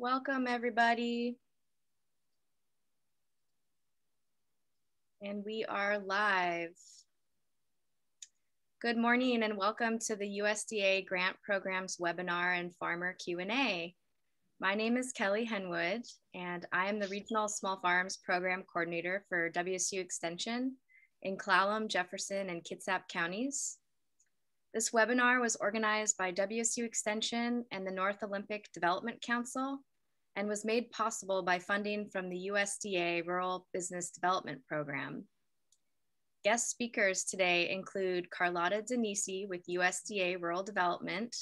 Welcome, everybody. And we are live. Good morning and welcome to the USDA Grant Programs webinar and Farmer Q&A. My name is Kellie Henwood, and I am the Regional Small Farms Program Coordinator for WSU Extension in Clallam, Jefferson, and Kitsap counties. This webinar was organized by WSU Extension and the North Olympic Development Council and was made possible by funding from the USDA Rural Business Development Program. Guest speakers today include Carlotta Donisi with USDA Rural Development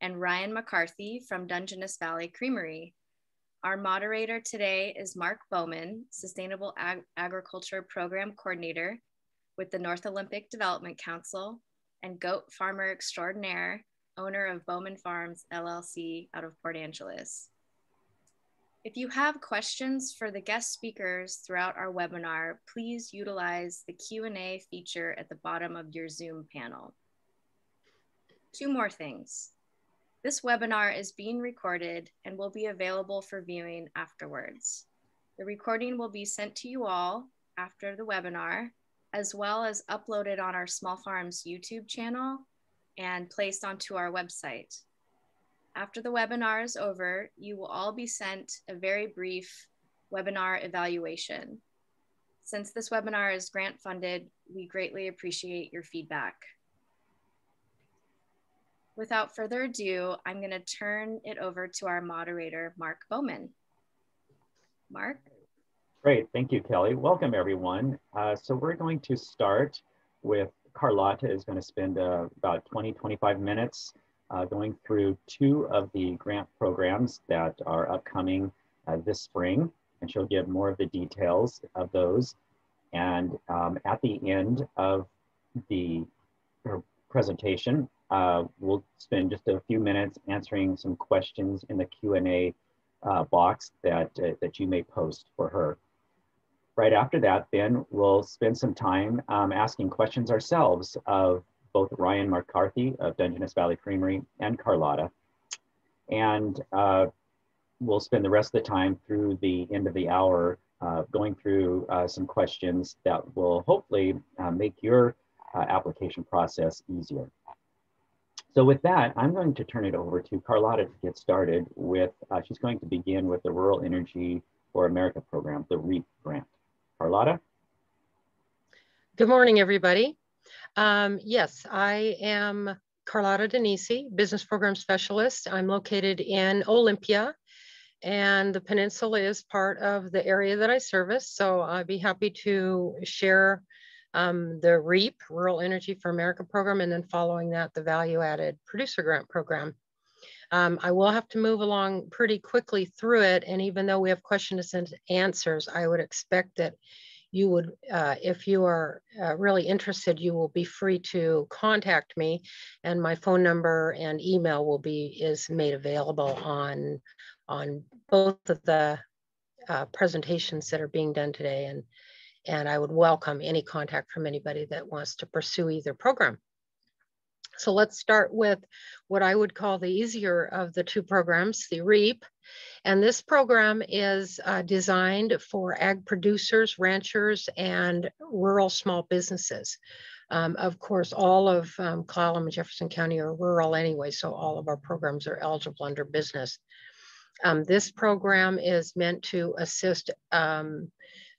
and Ryan McCarthey from Dungeness Valley Creamery. Our moderator today is Mark Bowman, Sustainable Ag Agriculture Program Coordinator with the North Olympic Development Council and goat farmer extraordinaire, owner of Bowman Farms LLC out of Port Angeles. If you have questions for the guest speakers throughout our webinar, please utilize the Q&A feature at the bottom of your Zoom panel. Two more things. This webinar is being recorded and will be available for viewing afterwards. The recording will be sent to you all after the webinar, as well as uploaded on our Small Farms YouTube channel and placed onto our website. After the webinar is over, you will all be sent a very brief webinar evaluation. Since this webinar is grant funded, we greatly appreciate your feedback. Without further ado, I'm gonna turn it over to our moderator, Mark Bowman. Mark? Great, thank you, Kellie. Welcome everyone. Uh, so we're going to start with Carlotta is gonna spend uh, about 20, 25 minutes uh, going through two of the grant programs that are upcoming uh, this spring, and she'll give more of the details of those. And um, at the end of the presentation, uh, we'll spend just a few minutes answering some questions in the Q&A uh, box that, uh, that you may post for her. Right after that, then we'll spend some time um, asking questions ourselves of both Ryan McCarthey of Dungeness Valley Creamery and Carlotta. And uh, we'll spend the rest of the time through the end of the hour uh, going through uh, some questions that will hopefully uh, make your uh, application process easier. So with that, I'm going to turn it over to Carlotta to get started with, uh, she's going to begin with the Rural Energy for America program, the REAP grant. Carlotta? Good morning, everybody. Um, yes, I am Carlotta Donisi, Business Program Specialist. I'm located in Olympia and the peninsula is part of the area that I service. So I'd be happy to share um, the REAP, Rural Energy for America program, and then following that, the Value Added Producer Grant program. Um, I will have to move along pretty quickly through it. And even though we have questions and answers, I would expect that you would, uh, if you are uh, really interested, you will be free to contact me and my phone number and email will be, is made available on, on both of the uh, presentations that are being done today. And, and I would welcome any contact from anybody that wants to pursue either program. So let's start with what I would call the easier of the two programs, the REAP. And this program is uh, designed for ag producers, ranchers, and rural small businesses. Um, of course, all of um, Clallam and Jefferson County are rural anyway, so all of our programs are eligible under business. Um, this program is meant to assist um,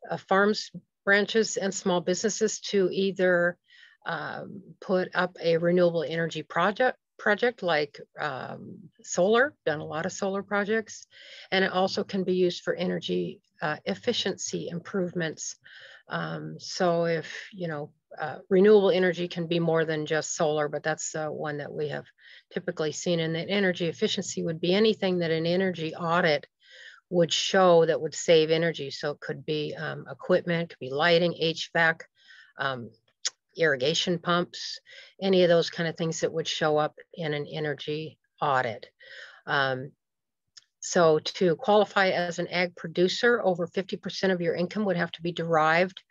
uh, farms, branches, and small businesses to either um, put up a renewable energy project project like um, solar, done a lot of solar projects, and it also can be used for energy uh, efficiency improvements. Um, so if, you know, uh, renewable energy can be more than just solar, but that's uh, one that we have typically seen. And that energy efficiency would be anything that an energy audit would show that would save energy. So it could be um, equipment, could be lighting, HVAC, um, irrigation pumps, any of those kind of things that would show up in an energy audit. Um, so to qualify as an ag producer, over 50% of your income would have to be derived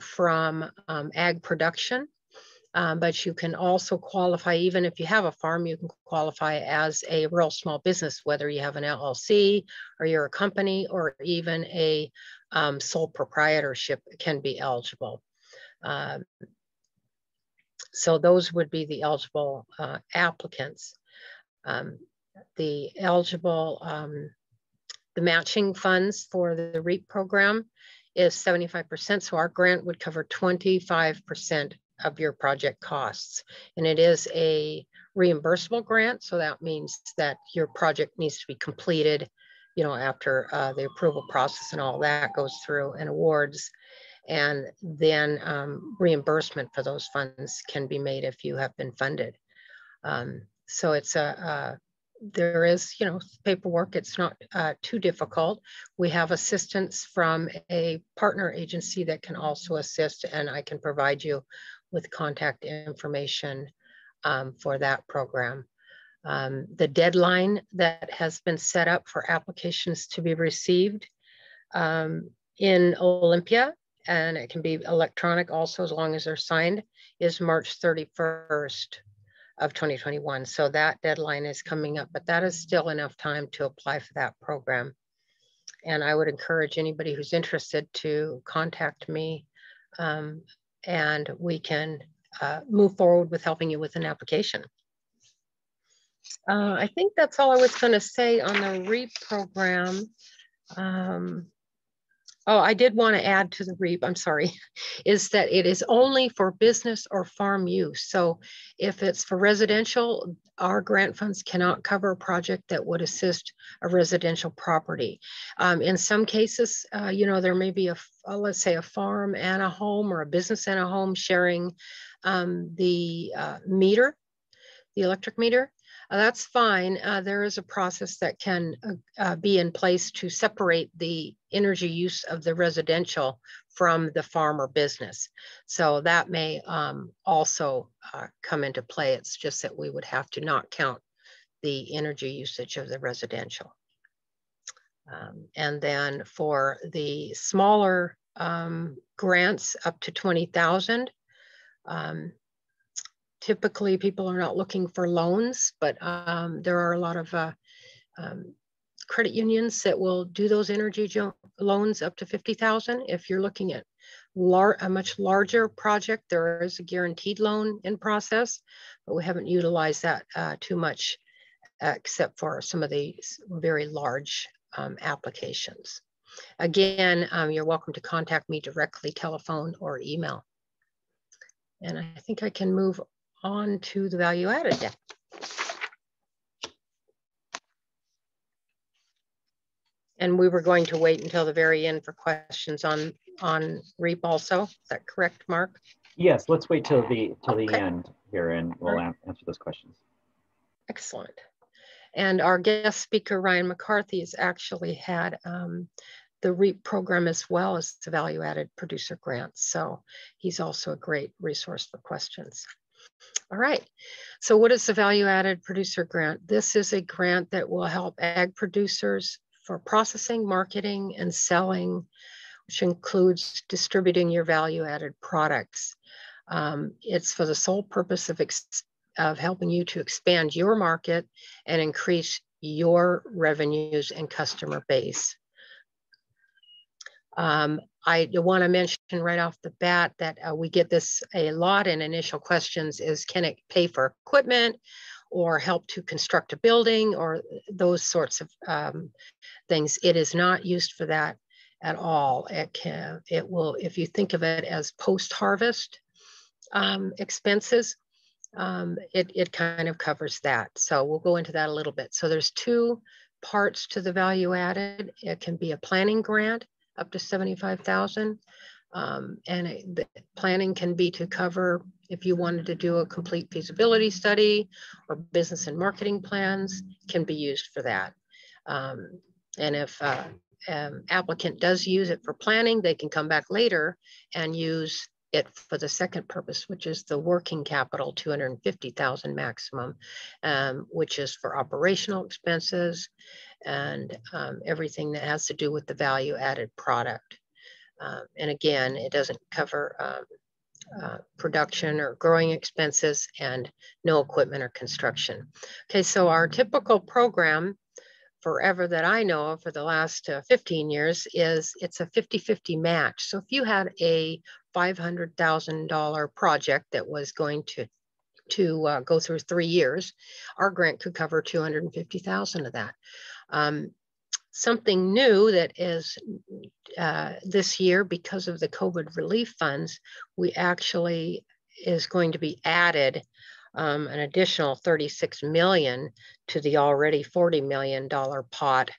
from um, ag production. Um, but you can also qualify, even if you have a farm, you can qualify as a rural small business, whether you have an LLC or you're a company or even a um, sole proprietorship can be eligible. Um, so those would be the eligible uh, applicants. Um, the eligible, um, the matching funds for the REAP program is 75%. So our grant would cover 25% of your project costs. And it is a reimbursable grant. So that means that your project needs to be completed, you know, after uh, the approval process and all that goes through and awards. And then um, reimbursement for those funds can be made if you have been funded. Um, so it's a, a there is, you know, paperwork. It's not uh, too difficult. We have assistance from a partner agency that can also assist, and I can provide you with contact information um, for that program. Um, the deadline that has been set up for applications to be received um, in Olympia, and it can be electronic also as long as they're signed, is March 31st of 2021. So that deadline is coming up, but that is still enough time to apply for that program. And I would encourage anybody who's interested to contact me um, and we can uh, move forward with helping you with an application. Uh, I think that's all I was going to say on the REAP program. Um, oh, I did want to add to the REAP, I'm sorry, is that it is only for business or farm use. So if it's for residential, our grant funds cannot cover a project that would assist a residential property. Um, in some cases, uh, you know, there may be a, a, let's say a farm and a home or a business and a home sharing um, the uh, meter, the electric meter. Uh, that's fine. Uh, there is a process that can uh, be in place to separate the energy use of the residential from the farm or business. So that may um, also come into play. It's just that we would have to not count the energy usage of the residential. Um, and then for the smaller um, grants up to 20,000, um, typically people are not looking for loans, but um, there are a lot of uh, um, credit unions that will do those energy loans up to 50,000. If you're looking at a much larger project, there is a guaranteed loan in process, but we haven't utilized that uh, too much uh, except for some of these very large um, applications. Again, um, you're welcome to contact me directly, telephone or email. And I think I can move on to the value added debt. And we were going to wait until the very end for questions on on REAP also. Is that correct, Mark? Yes, let's wait till the till the end here and we'll right. answer those questions. Excellent. And our guest speaker, Ryan McCarthey, has actually had um, the REAP program as well as the value added producer grants. So he's also a great resource for questions. All right. So what is the value added producer grant? This is a grant that will help ag producers for processing, marketing, and selling, which includes distributing your value added products. Um, it's for the sole purpose of, of helping you to expand your market and increase your revenues and customer base. Um, I want to mention right off the bat that uh, we get this a lot in initial questions is can it pay for equipment or help to construct a building or those sorts of um, things. It is not used for that at all. It can, it will, if you think of it as post-harvest um, expenses, um, it, it kind of covers that. So we'll go into that a little bit. So there's two parts to the value added. It can be a planning grant up to 75,000. Um, and it, the planning can be to cover if you wanted to do a complete feasibility study or business and marketing plans can be used for that. Um, and if uh, um, applicant does use it for planning, they can come back later and use it for the second purpose, which is the working capital, 250,000 maximum, um, which is for operational expenses and um, everything that has to do with the value added product. Um, and again, it doesn't cover um, uh, production or growing expenses and no equipment or construction. Okay, so our typical program forever that I know of for the last uh, 15 years is it's a 50-50 match. So if you had a $500,000 project that was going to to uh, go through three years, our grant could cover 250,000 of that. Um, something new that is uh, this year because of the COVID relief funds, we actually is going to be added um, an additional 36 million to the already 40 million dollar pot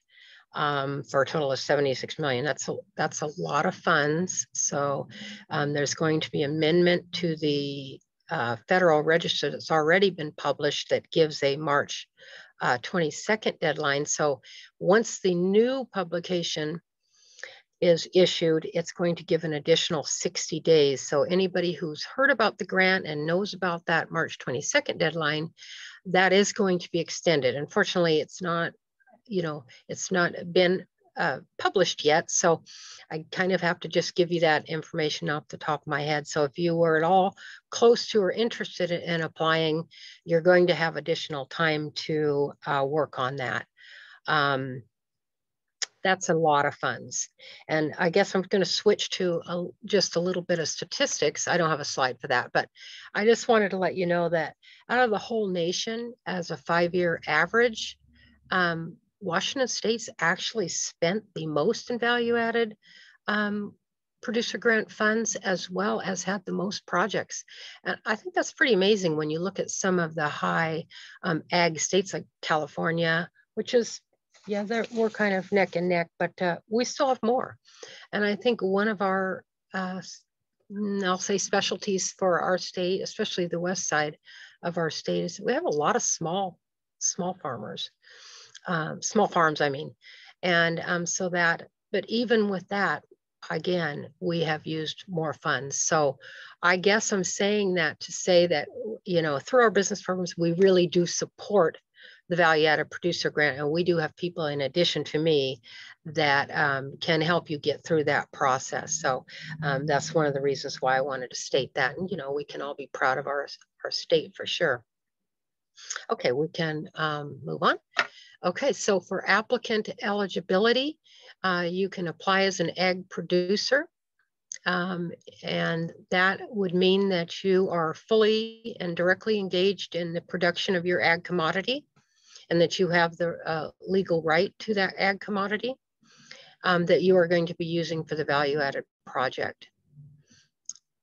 um, for a total of 76 million. That's a, that's a lot of funds. So um, there's going to be amendment to the uh, federal register that's already been published that gives a March uh, 22nd deadline. So once the new publication is issued, it's going to give an additional 60 days. So anybody who's heard about the grant and knows about that March 22nd deadline, that is going to be extended. Unfortunately, it's not, you know, it's not been uh, published yet. So I kind of have to just give you that information off the top of my head. So if you were at all close to or interested in applying, you're going to have additional time to uh, work on that. Um, that's a lot of funds. And I guess I'm going to switch to a, just a little bit of statistics. I don't have a slide for that, but I just wanted to let you know that out of the whole nation as a five-year average, um, Washington State's actually spent the most in value added um, producer grant funds as well as had the most projects. And I think that's pretty amazing when you look at some of the high um, ag states like California, which is, yeah, we're kind of neck and neck, but uh, we still have more. And I think one of our, uh, mm, I'll say specialties for our state, especially the west side of our state, is we have a lot of small, small farmers um, small farms, I mean. And um, so that, but even with that, again, we have used more funds. So I guess I'm saying that to say that, you know, through our business programs, we really do support the value added producer grant. And we do have people in addition to me that um, can help you get through that process. So um, that's one of the reasons why I wanted to state that. And, you know, we can all be proud of our, our state for sure. Okay, we can um, move on. Okay, so for applicant eligibility, uh, you can apply as an ag producer. Um, and that would mean that you are fully and directly engaged in the production of your ag commodity and that you have the uh, legal right to that ag commodity um, that you are going to be using for the value added project.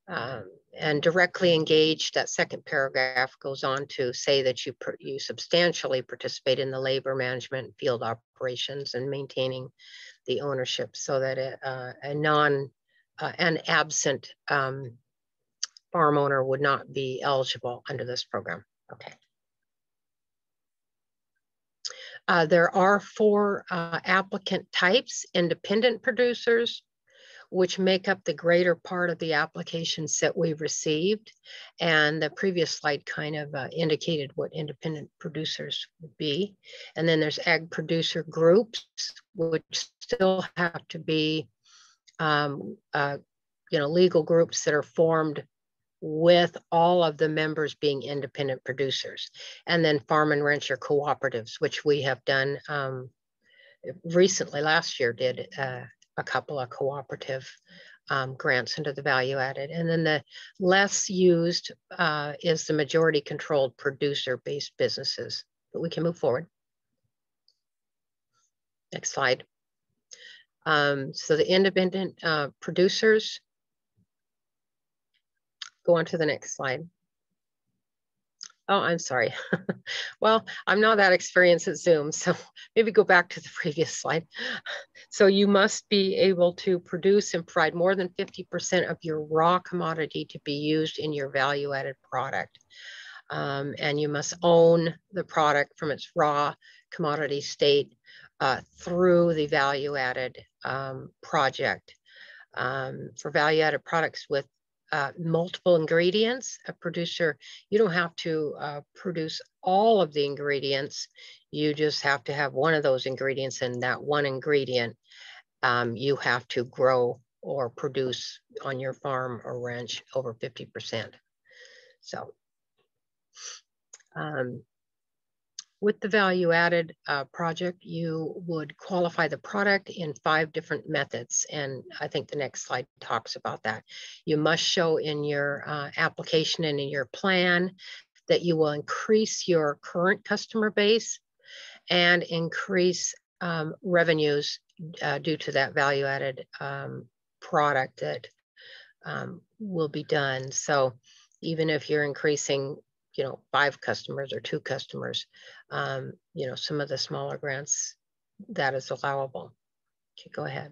Um, and directly engaged, that second paragraph goes on to say that you, you substantially participate in the labor management, field operations, and maintaining the ownership so that it, uh, a non, uh, an absent um, farm owner would not be eligible under this program. Okay. Uh, there are four uh, applicant types, independent producers, which make up the greater part of the applications that we received. And the previous slide kind of uh, indicated what independent producers would be. And then there's ag producer groups, which still have to be, um, uh, you know, legal groups that are formed with all of the members being independent producers. And then farm and rancher cooperatives, which we have done um, recently, last year did uh, a couple of cooperative um, grants into the value added. And then the less used uh, is the majority controlled producer based businesses, but we can move forward. Next slide. Um, so the independent uh, producers, go on to the next slide. Oh, I'm sorry. well, I'm not that experienced at Zoom, so maybe go back to the previous slide. So you must be able to produce and provide more than 50% of your raw commodity to be used in your value added product. Um, and you must own the product from its raw commodity state uh, through the value added um, project. Um, for value added products with uh, multiple ingredients. A producer, you don't have to uh, produce all of the ingredients. You just have to have one of those ingredients and that one ingredient um, you have to grow or produce on your farm or ranch over 50%. So um, with the value added uh, project, you would qualify the product in five different methods. And I think the next slide talks about that. You must show in your uh, application and in your plan that you will increase your current customer base and increase um, revenues uh, due to that value added um, product that um, will be done. So even if you're increasing you know, five customers or two customers, um, you know, some of the smaller grants, that is allowable. Okay, go ahead.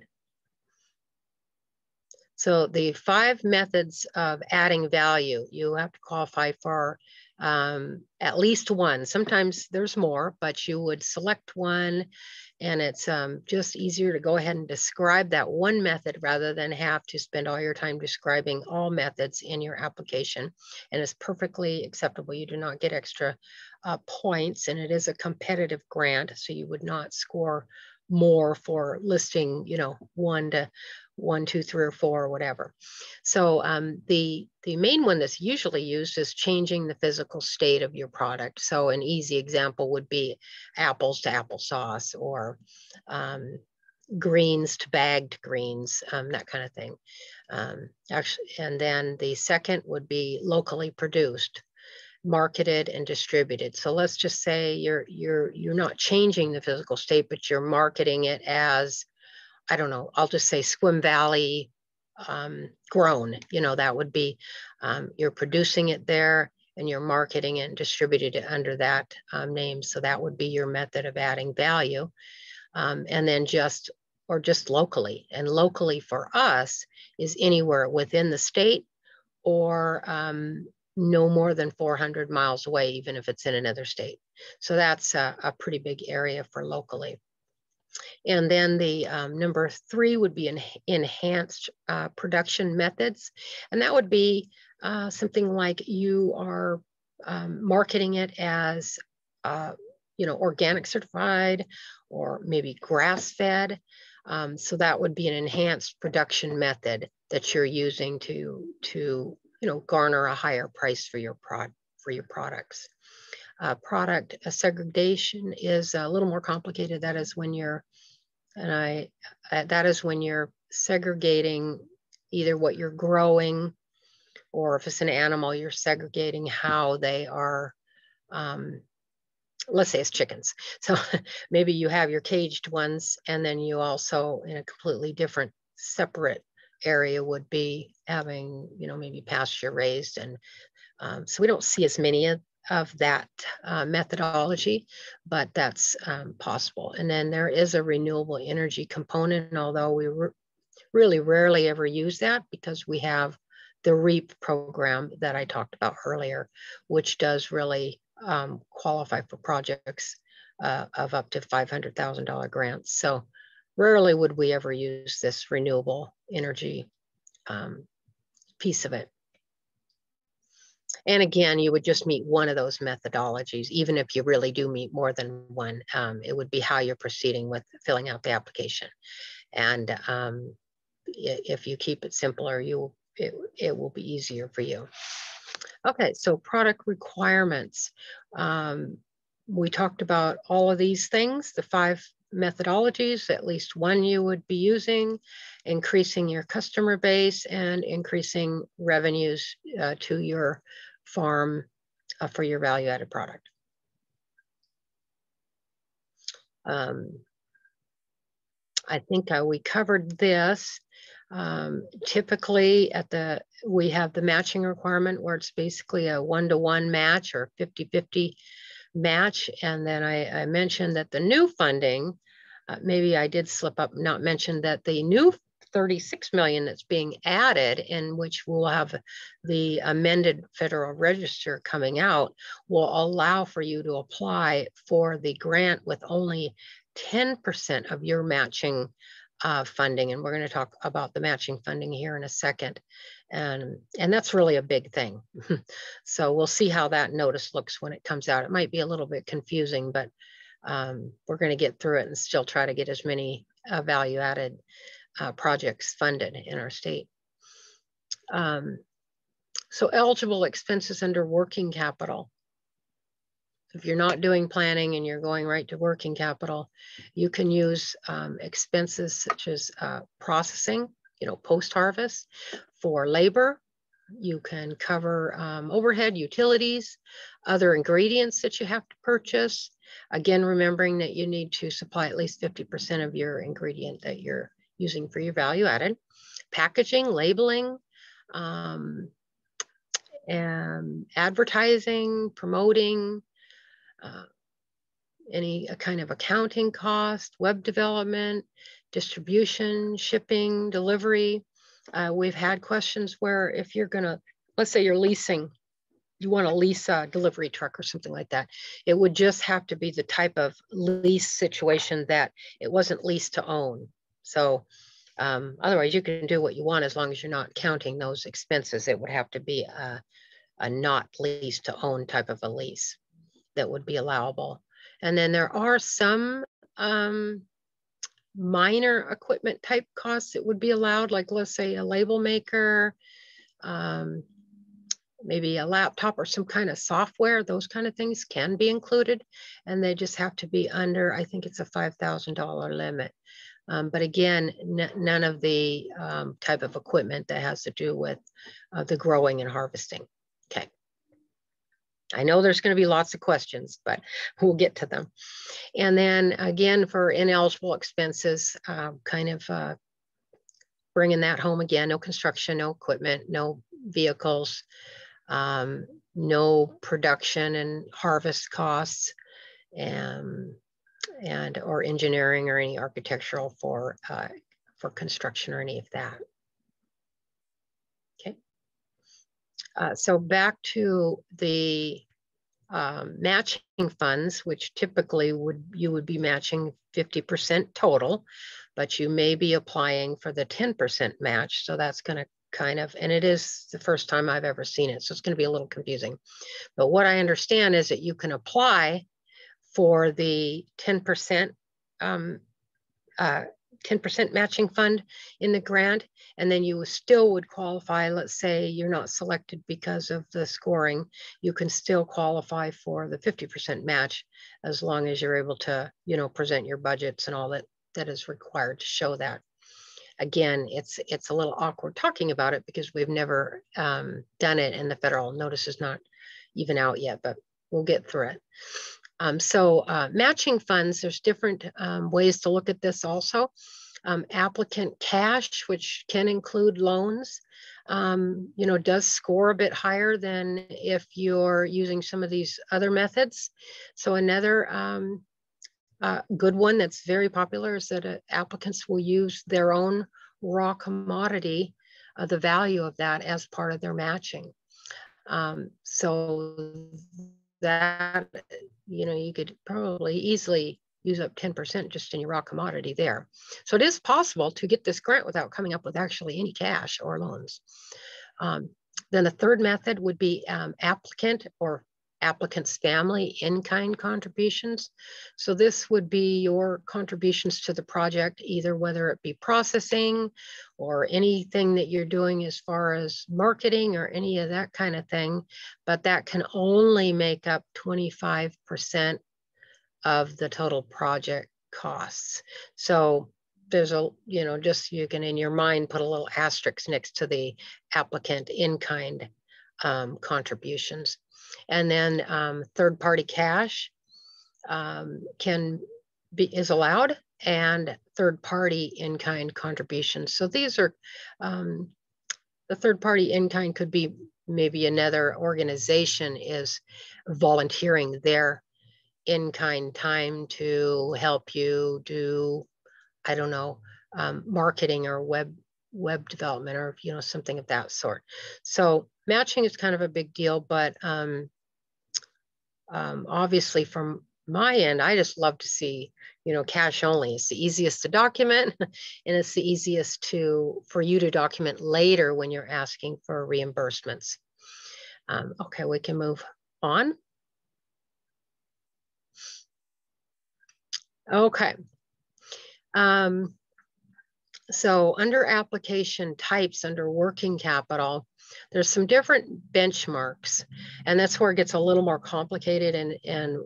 So the five methods of adding value, you have to qualify for um, at least one. Sometimes there's more, but you would select one and it's um, just easier to go ahead and describe that one method rather than have to spend all your time describing all methods in your application. And it's perfectly acceptable. You do not get extra uh, points and it is a competitive grant. So you would not score more for listing, you know, one to one, two, three, or four, or whatever. So um, the, the main one that's usually used is changing the physical state of your product. So an easy example would be apples to applesauce or um, greens to bagged greens, um, that kind of thing. Um, actually, and then the second would be locally produced marketed and distributed. So let's just say you're you're you're not changing the physical state, but you're marketing it as I don't know, I'll just say Sequim Valley um, grown. You know, that would be um, you're producing it there and you're marketing it and distributed it under that um, name. So that would be your method of adding value. Um, and then just or just locally. And locally for us is anywhere within the state or um, no more than 400 miles away, even if it's in another state. So that's a, a pretty big area for locally. And then the um, number three would be enhanced uh, production methods. And that would be uh, something like you are um, marketing it as, uh, you know, organic certified or maybe grass fed. Um, so that would be an enhanced production method that you're using to, to you know, garner a higher price for your, prod, for your products. Uh, product segregation is a little more complicated. That is when you're, and I, uh, that is when you're segregating either what you're growing or if it's an animal, you're segregating how they are, um, let's say it's chickens. So maybe you have your caged ones and then you also in a completely different separate area would be having, you know, maybe pasture raised. And um, so we don't see as many of, of that uh, methodology, but that's um, possible. And then there is a renewable energy component, although we re really rarely ever use that because we have the REAP program that I talked about earlier, which does really um, qualify for projects uh, of up to $500,000 grants. So rarely would we ever use this renewable energy um, piece of it. And again, you would just meet one of those methodologies, even if you really do meet more than one. Um, it would be how you're proceeding with filling out the application. And um, if you keep it simpler, you it, it will be easier for you. Okay, so product requirements. Um, we talked about all of these things, the five methodologies, at least one you would be using, increasing your customer base and increasing revenues uh, to your farm uh, for your value added product. Um, I think uh, we covered this. Um, typically at the, we have the matching requirement where it's basically a one-to-one -one match or 50-50 match. And then I, I mentioned that the new funding, uh, maybe I did slip up, not mention that the new 36 million that's being added in which we'll have the amended federal register coming out will allow for you to apply for the grant with only 10% of your matching uh, funding. And we're going to talk about the matching funding here in a second. And, and that's really a big thing. so we'll see how that notice looks when it comes out. It might be a little bit confusing, but um, we're going to get through it and still try to get as many uh, value added uh, projects funded in our state. Um, so eligible expenses under working capital. If you're not doing planning and you're going right to working capital, you can use um, expenses such as uh, processing, you know, post-harvest for labor. You can cover um, overhead utilities, other ingredients that you have to purchase. Again, remembering that you need to supply at least 50% of your ingredient that you're using for your value added. Packaging, labeling, um, and advertising, promoting, uh, any kind of accounting cost, web development, distribution, shipping, delivery. Uh, we've had questions where if you're gonna, let's say you're leasing, you want to lease a delivery truck or something like that, it would just have to be the type of lease situation that it wasn't leased to own. So um, otherwise you can do what you want as long as you're not counting those expenses. It would have to be a, a not lease to own type of a lease that would be allowable. And then there are some um, minor equipment type costs that would be allowed, like let's say a label maker, um, maybe a laptop or some kind of software, those kind of things can be included. And they just have to be under, I think it's a $5,000 limit. Um, but again, none of the um, type of equipment that has to do with uh, the growing and harvesting. Okay. I know there's going to be lots of questions, but we'll get to them. And then again, for ineligible expenses, uh, kind of uh, bringing that home again, no construction, no equipment, no vehicles, um, no production and harvest costs, and, and or engineering or any architectural for, uh, for construction or any of that. Uh, so back to the um, matching funds, which typically would you would be matching 50% total, but you may be applying for the 10% match. So that's going to kind of, and it is the first time I've ever seen it. So it's going to be a little confusing. But what I understand is that you can apply for the 10% um, uh, 10% matching fund in the grant, and then you still would qualify, let's say you're not selected because of the scoring, you can still qualify for the 50% match as long as you're able to, you know, present your budgets and all that that is required to show that. Again, it's it's a little awkward talking about it because we've never um, done it and the federal notice is not even out yet, but we'll get through it. Um, so uh, matching funds, there's different um, ways to look at this also. Um, applicant cash, which can include loans, um, you know, does score a bit higher than if you're using some of these other methods. So another um, uh, good one that's very popular is that uh, applicants will use their own raw commodity, uh, the value of that as part of their matching. Um, so that, you know, you could probably easily use up 10% just in your raw commodity there. So it is possible to get this grant without coming up with actually any cash or loans. Um, then the third method would be um, applicant or applicant's family in-kind contributions. So this would be your contributions to the project, either whether it be processing or anything that you're doing as far as marketing or any of that kind of thing, but that can only make up 25% of the total project costs. So there's a, you know, just you can in your mind put a little asterisk next to the applicant in-kind um, contributions. And then um, third party cash um, can be is allowed and third party in kind contributions. So these are um, the third party in kind could be maybe another organization is volunteering their in kind time to help you do, I don't know, um, marketing or web web development or you know something of that sort. So matching is kind of a big deal, but um, um, obviously from my end, I just love to see, you know, cash only. It's the easiest to document and it's the easiest to, for you to document later when you're asking for reimbursements. Um, okay, we can move on. Okay. Um, So under application types, under working capital, there's some different benchmarks and that's where it gets a little more complicated and and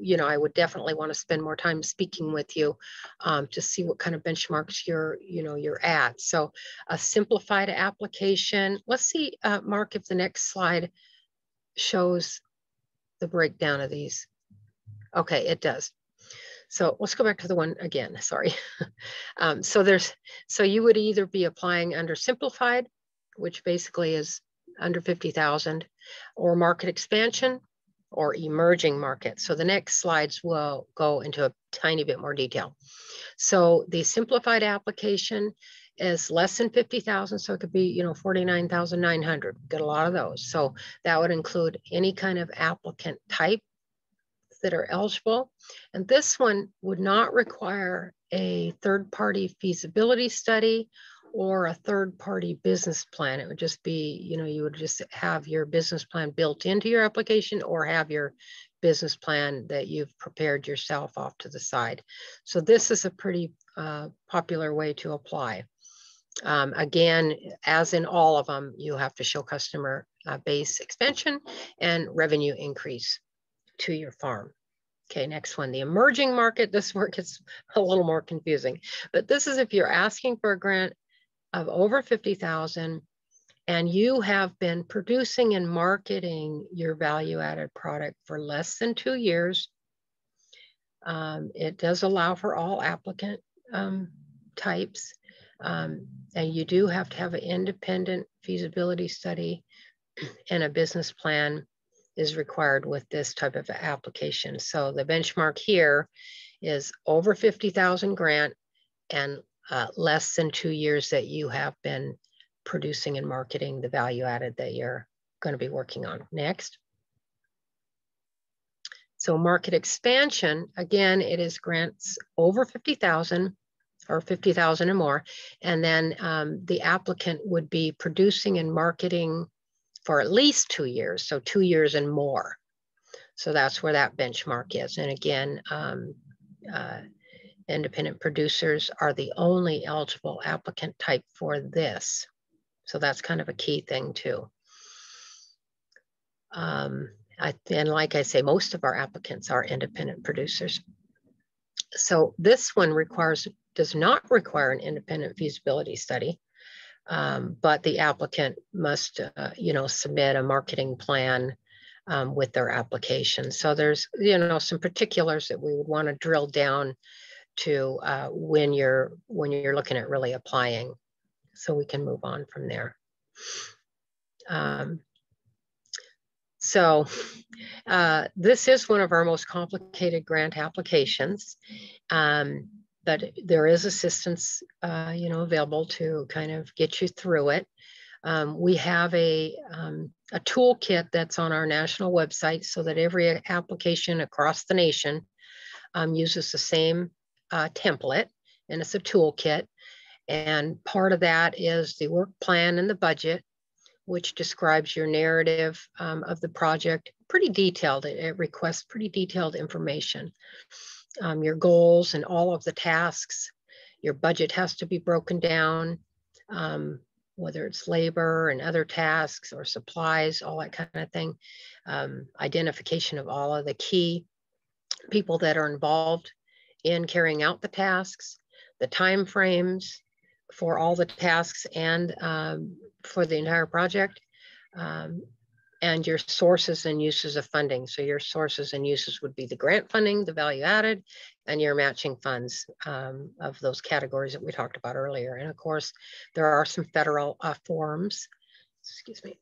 you know i would definitely want to spend more time speaking with you um, to see what kind of benchmarks you're you know you're at. So a simplified application let's see uh, mark if the next slide shows the breakdown of these. Okay it does so let's go back to the one again, sorry. um, so there's, so you would either be applying under simplified, which basically is under 50,000 or market expansion or emerging markets. So the next slides will go into a tiny bit more detail. So the simplified application is less than 50,000. So it could be, you know, 49,900, get a lot of those. So that would include any kind of applicant type that are eligible. And this one would not require a third party feasibility study or a third party business plan. It would just be, you know, you would just have your business plan built into your application or have your business plan that you've prepared yourself off to the side. So this is a pretty uh, popular way to apply. Um, again, as in all of them, you have to show customer uh, base expansion and revenue increase to your farm. Okay, next one, the emerging market. This work gets a little more confusing, but this is if you're asking for a grant of over 50,000 and you have been producing and marketing your value added product for less than two years. Um, it does allow for all applicant um, types. Um, and you do have to have an independent feasibility study and a business plan is required with this type of application. So the benchmark here is over 50,000 grant and uh, less than two years that you have been producing and marketing the value added that you're going to be working on. Next. So market expansion, again, it is grants over 50,000 or 50,000 or more. And then um, the applicant would be producing and marketing for at least two years, so two years and more. So that's where that benchmark is. And again, um, uh, independent producers are the only eligible applicant type for this. So that's kind of a key thing too. Um, I, and like I say, most of our applicants are independent producers. So this one requires, does not require an independent feasibility study um, but the applicant must, uh, you know, submit a marketing plan um, with their application. So there's, you know, some particulars that we would want to drill down to uh, when you're when you're looking at really applying, so we can move on from there. Um, so uh, this is one of our most complicated grant applications. Um, but there is assistance, uh, you know, available to kind of get you through it. Um, we have a, um, a toolkit that's on our national website so that every application across the nation um, uses the same uh, template and it's a toolkit. And part of that is the work plan and the budget, which describes your narrative um, of the project, pretty detailed. It requests pretty detailed information um, your goals and all of the tasks. Your budget has to be broken down, um, whether it's labor and other tasks or supplies, all that kind of thing. Um, identification of all of the key people that are involved in carrying out the tasks, the time frames for all the tasks and um, for the entire project, um, and your sources and uses of funding. So your sources and uses would be the grant funding, the value added, and your matching funds um, of those categories that we talked about earlier. And of course, there are some federal uh, forms, excuse me,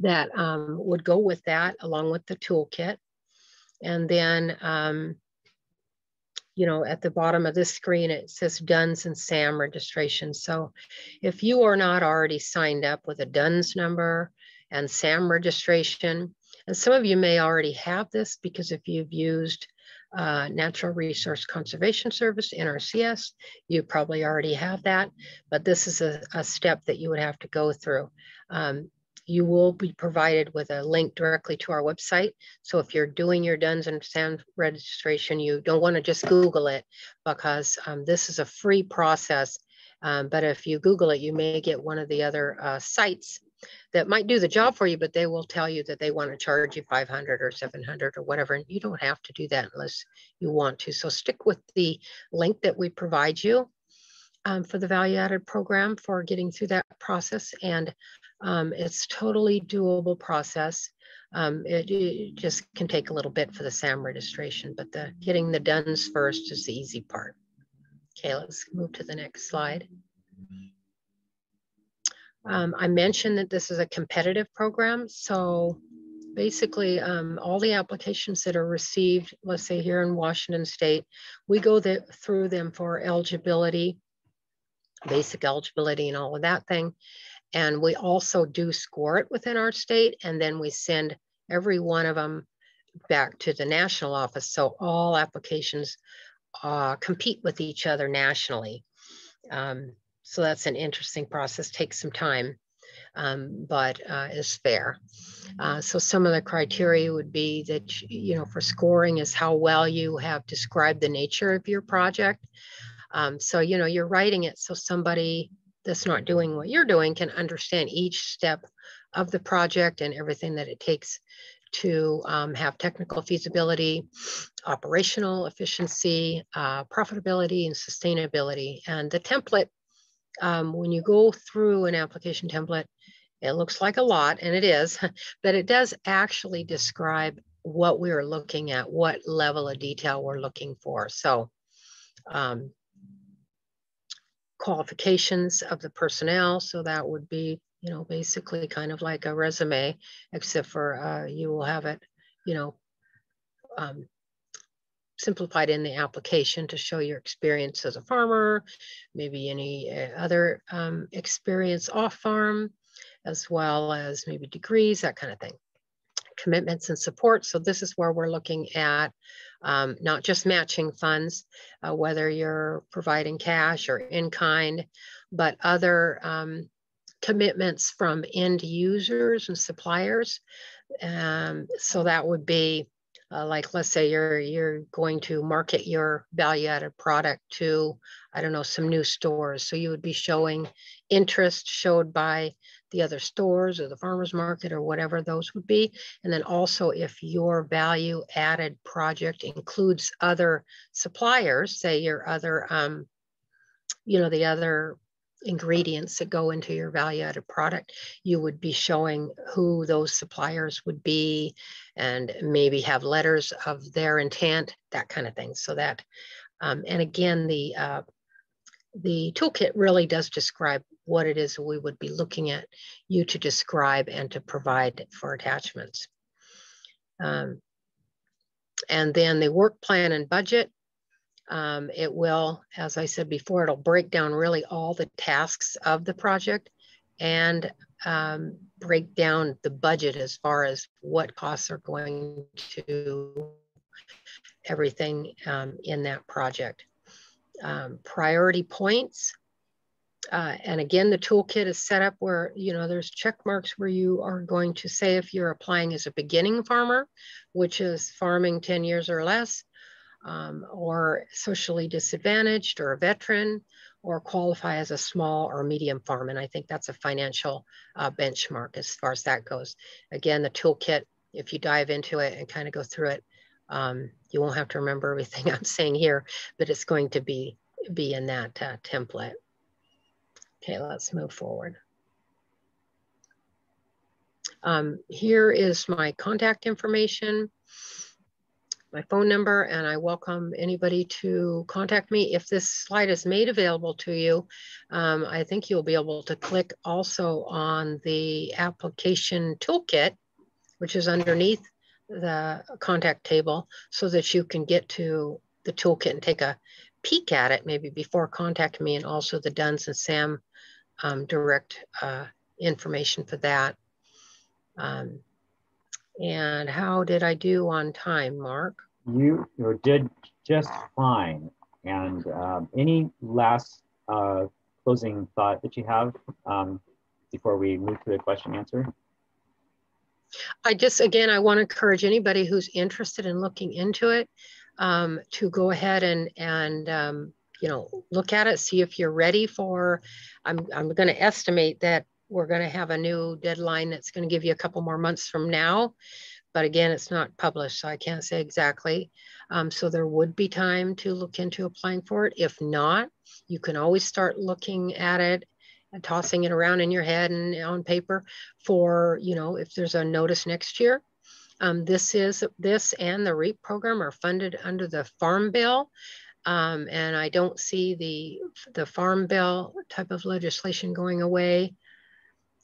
that um, would go with that along with the toolkit. And then, um, you know, at the bottom of this screen, it says DUNS and SAM registration. So if you are not already signed up with a DUNS number, and SAM registration. And some of you may already have this because if you've used uh, Natural Resource Conservation Service, NRCS, you probably already have that, but this is a, a step that you would have to go through. Um, you will be provided with a link directly to our website. So if you're doing your DUNS and SAM registration, you don't want to just Google it because um, this is a free process. Um, but if you Google it, you may get one of the other uh, sites that might do the job for you, but they will tell you that they want to charge you 500 or 700 or whatever. And you don't have to do that unless you want to. So stick with the link that we provide you um, for the value added program for getting through that process. And um, it's totally doable process. Um, it, it, just can take a little bit for the SAM registration, but the getting the DUNS first is the easy part. Okay, let's move to the next slide. Um, I mentioned that this is a competitive program. So basically um, all the applications that are received, let's say here in Washington State, we go the, through them for eligibility, basic eligibility and all of that thing. And we also do score it within our state, and then we send every one of them back to the national office. So all applications uh, compete with each other nationally. Um, so that's an interesting process, takes some time, um, but uh, is fair. Uh, so some of the criteria would be that, you know, for scoring is how well you have described the nature of your project. Um, so, you know, you're writing it so somebody that's not doing what you're doing can understand each step of the project and everything that it takes to um, have technical feasibility, operational efficiency, uh, profitability, and sustainability. And the template um, when you go through an application template, it looks like a lot, and it is, but it does actually describe what we're looking at, what level of detail we're looking for. So um, qualifications of the personnel, so that would be, you know, basically kind of like a resume, except for uh, you will have it, you know, um, simplified in the application to show your experience as a farmer, maybe any uh, other um, experience off farm, as well as maybe degrees, that kind of thing. Commitments and support. So this is where we're looking at um, not just matching funds, uh, whether you're providing cash or in kind, but other um, commitments from end users and suppliers. Um, so that would be uh, like let's say you're you're going to market your value added product to i don't know some new stores. So you would be showing interest showed by the other stores or the farmers market or whatever those would be. And then also if your value added project includes other suppliers say your other um, you know the other ingredients that go into your value added product, you would be showing who those suppliers would be and maybe have letters of their intent, that kind of thing. So that, um, and again, the, uh, the toolkit really does describe what it is we would be looking at you to describe and to provide for attachments. Um, and then the work plan and budget, um, it will, as I said before, it'll break down really all the tasks of the project and um, break down the budget as far as what costs are going to everything um, in that project. Um, priority points. Uh, and again, the toolkit is set up where, you know, there's check marks where you are going to say if you're applying as a beginning farmer, which is farming 10 years or less, um, or socially disadvantaged or a veteran or qualify as a small or medium farm. And I think that's a financial uh, benchmark as far as that goes. Again, the toolkit, if you dive into it and kind of go through it, um, you won't have to remember everything I'm saying here, but it's going to be, be in that uh, template. Okay, let's move forward. Um, here is my contact information my phone number and I welcome anybody to contact me. If this slide is made available to you, um, I think you'll be able to click also on the application toolkit, which is underneath the contact table so that you can get to the toolkit and take a peek at it maybe before contacting me and also the DUNS and SAM um, direct uh, information for that. Um, and how did I do on time, Mark? You, you did just fine. And um, any last uh, closing thought that you have um, before we move to the question answer? I just, again, I want to encourage anybody who's interested in looking into it um, to go ahead and, and um, you know, look at it, see if you're ready for, I'm, I'm going to estimate that we're going to have a new deadline that's going to give you a couple more months from now. But again, it's not published, so I can't say exactly. Um, so there would be time to look into applying for it. If not, you can always start looking at it and tossing it around in your head and on paper for, you know, if there's a notice next year. Um, this is this and the REAP program are funded under the Farm Bill. Um, and I don't see the the Farm Bill type of legislation going away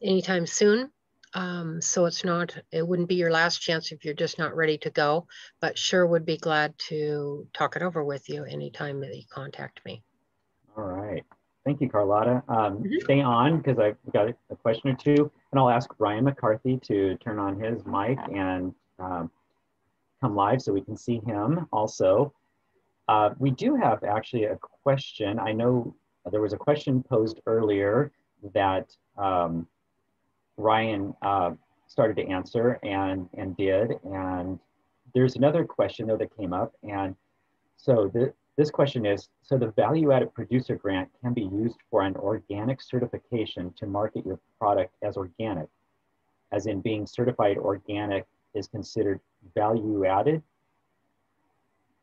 anytime soon. Um, so it's not, it wouldn't be your last chance if you're just not ready to go, but sure would be glad to talk it over with you anytime that you contact me. All right. Thank you, Carlotta. Um, mm -hmm. Stay on because I've got a question or two, and I'll ask Ryan McCarthey to turn on his mic and um, come live so we can see him also. Uh, we do have actually a question. I know there was a question posed earlier that um, Ryan uh, started to answer and, and did. And there's another question though that came up. And so the, this question is, so the value added producer grant can be used for an organic certification to market your product as organic, as in being certified organic is considered value added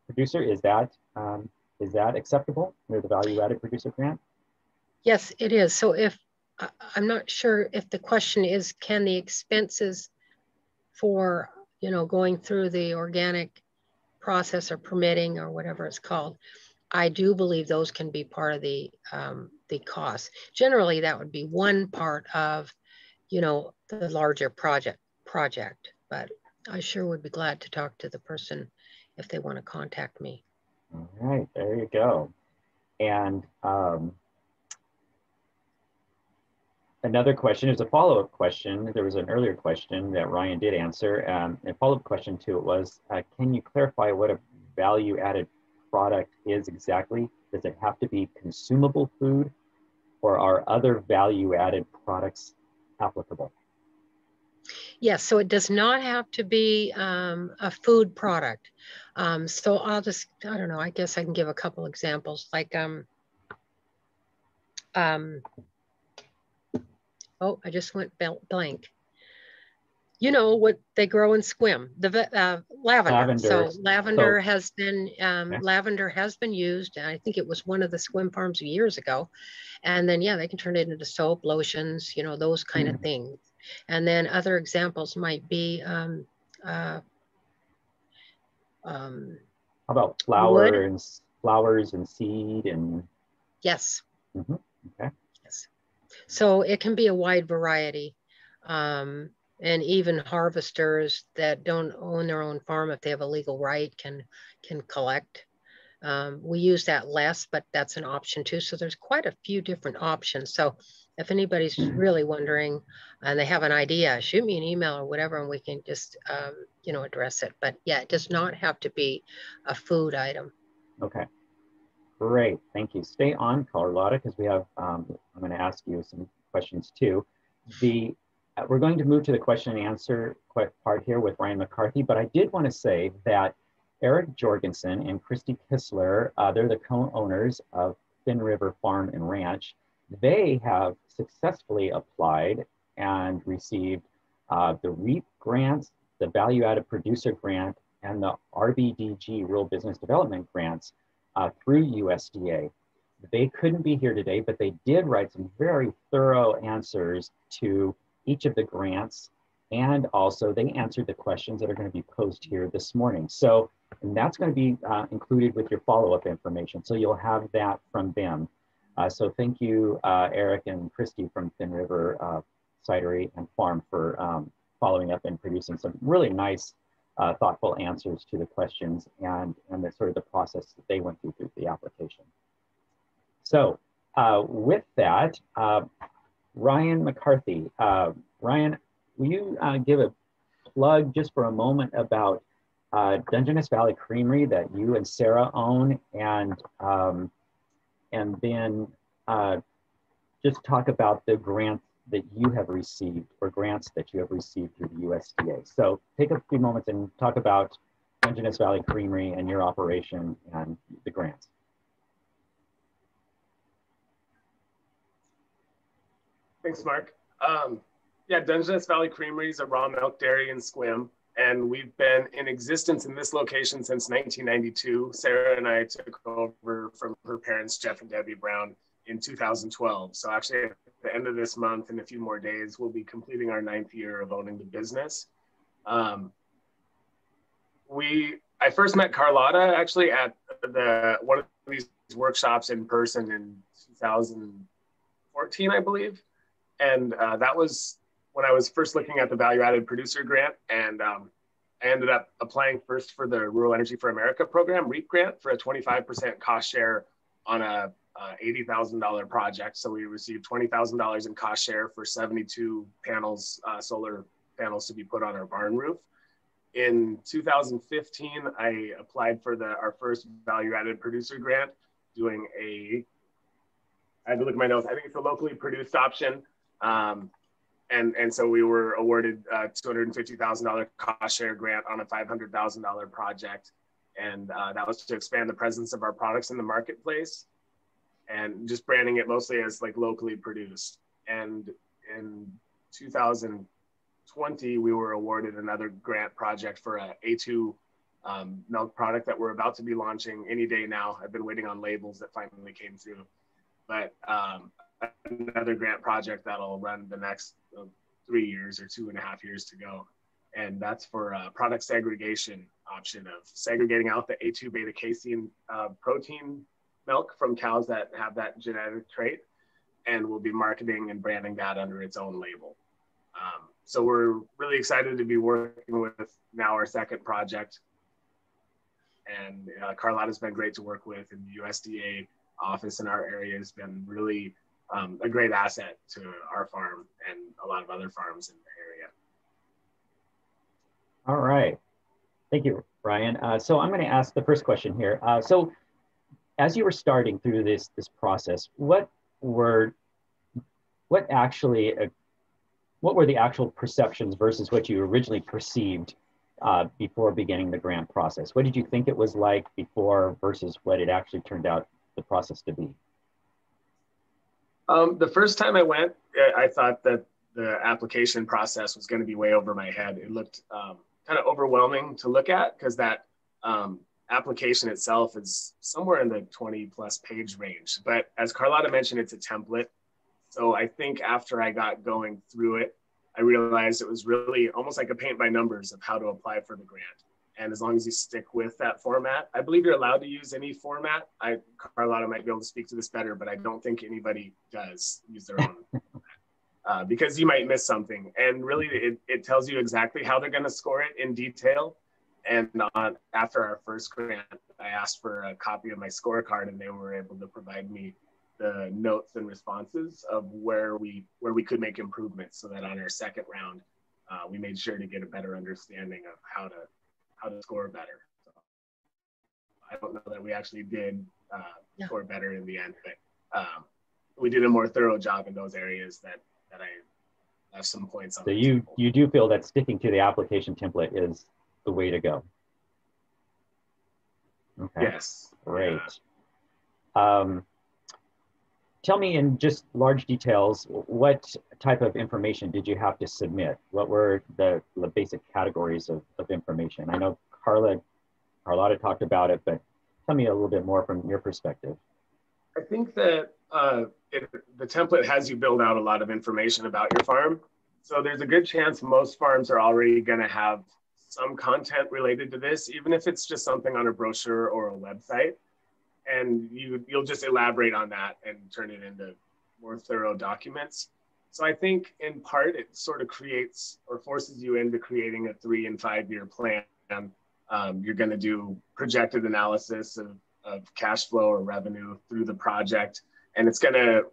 producer. Is that, um, is that acceptable under the value added producer grant? Yes, it is. So if I'm not sure if the question is, can the expenses for, you know, going through the organic process or permitting or whatever it's called, I do believe those can be part of the, um, the cost. Generally, that would be one part of, you know, the larger project project, but I sure would be glad to talk to the person if they want to contact me. All right, there you go. And um, another question is a follow-up question. There was an earlier question that Ryan did answer. Um, a follow-up question to it was, uh, can you clarify what a value-added product is exactly? Does it have to be consumable food or are other value-added products applicable? Yes, so it does not have to be um, a food product. Um, so I'll just, I don't know, I guess I can give a couple examples like um, um, oh, I just went blank. You know what they grow in Sequim, the uh, lavender. lavender. So lavender so, has been um, okay. lavender has been used. I think it was one of the Sequim farms years ago, and then yeah, they can turn it into soap, lotions, you know, those kind mm. of things. And then other examples might be. Um, uh, um, How about flower wood? and flowers and seed and. Yes. Mm -hmm. Okay. So it can be a wide variety. Um, and even harvesters that don't own their own farm, if they have a legal right, can can collect. Um, we use that less, but that's an option too. So there's quite a few different options. So if anybody's really wondering and they have an idea, shoot me an email or whatever, and we can just um, you know address it. But yeah, it does not have to be a food item. Okay. Great, thank you. Stay on, Carlotta, because we have, um, I'm going to ask you some questions too. The, uh, we're going to move to the question and answer part here with Ryan McCarthey, but I did want to say that Eric Jorgensen and Crystie Kisler, uh, they're the co-owners of Finnriver Farm and Ranch. They have successfully applied and received uh, the REAP grants, the Value Added Producer Grant, and the RBDG Rural Business Development Grants uh, through USDA. They couldn't be here today, but they did write some very thorough answers to each of the grants. And also they answered the questions that are gonna be posed here this morning. So, and that's gonna be uh, included with your follow-up information. So you'll have that from them. Uh, so thank you, uh, Eric and Crystie from Finnriver uh, Cidery and Farm for um, following up and producing some really nice uh, thoughtful answers to the questions and, and the sort of the process that they went through through the application. So uh, with that, uh, Ryan McCarthey. Uh, Ryan, will you uh, give a plug just for a moment about uh, Dungeness Valley Creamery that you and Sarah own and, um, and then just talk about the grant that you have received or grants that you have received through the USDA. So take a few moments and talk about Dungeness Valley Creamery and your operation and the grants. Thanks, Mark. Um, yeah, Dungeness Valley Creamery is a raw milk dairy and Sequim, and we've been in existence in this location since 1992. Sarah and I took over from her parents, Jeff and Debbie Brown, in 2012. So actually, the end of this month, in a few more days, we'll be completing our ninth year of owning the business. Um, we, I first met Carlotta actually at the one of these workshops in person in 2014, I believe and uh, that was when I was first looking at the value added producer grant. And um, I ended up applying first for the Rural Energy for America program, REAP grant, for a 25% cost share on a uh, $80,000 project. So we received $20,000 in cost share for 72 panels, uh, solar panels to be put on our barn roof. In 2015, I applied for the our first value added producer grant, doing a I had to look at my notes. I think it's a locally produced option um, and, and so we were awarded a $250,000 cost share grant on a $500,000 project. And uh, that was to expand the presence of our products in the marketplace and just branding it mostly as like locally produced. And in 2020, we were awarded another grant project for a A2 um, milk product that we're about to be launching any day now. I've been waiting on labels that finally came through. But um, another grant project that'll run the next uh, three years or two and a half years to go. And that's for a product segregation option of segregating out the A2 beta casein uh, protein milk from cows that have that genetic trait. And we'll be marketing and branding that under its own label. Um, so we're really excited to be working with now our second project. And uh, Carlotta's been great to work with, and the USDA office in our area has been really um, a great asset to our farm and a lot of other farms in the area. All right. Thank you, Ryan. Uh, so I'm going to ask the first question here. Uh, so as you were starting through this, this process, what were, what actually, uh, what were the actual perceptions versus what you originally perceived uh, before beginning the grant process? What did you think it was like before versus what it actually turned out the process to be? Um, the first time I went, I thought that the application process was going to be way over my head. It looked um, kind of overwhelming to look at because that um, application itself is somewhere in the 20 plus page range. But as Carlotta mentioned, it's a template. So I think after I got going through it, I realized it was really almost like a paint by numbers of how to apply for the grant. And as long as you stick with that format, I believe you're allowed to use any format. I Carlotta might be able to speak to this better, but I don't think anybody does use their own uh, because you might miss something. And really, it, it tells you exactly how they're going to score it in detail. And on, after our first grant, I asked for a copy of my scorecard, and they were able to provide me the notes and responses of where we where we could make improvements, so that on our second round, uh, we made sure to get a better understanding of how to how to score better. So I don't know that we actually did uh, yeah. score better in the end, but um, we did a more thorough job in those areas that that I have some points on. So you table. you do feel that sticking to the application template is the way to go. Okay. Yes. Great. Yeah. Um, tell me in just large details, what type of information did you have to submit? What were the, the basic categories of, of information? I know Carla, Carlotta talked about it, but tell me a little bit more from your perspective. I think that uh, it, the template has you build out a lot of information about your farm. So there's a good chance most farms are already going to have some content related to this, even if it's just something on a brochure or a website and you you'll just elaborate on that and turn it into more thorough documents. So I think in part it sort of creates or forces you into creating a three and five year plan. Um, you're going to do projected analysis of, of cash flow or revenue through the project, and it's going to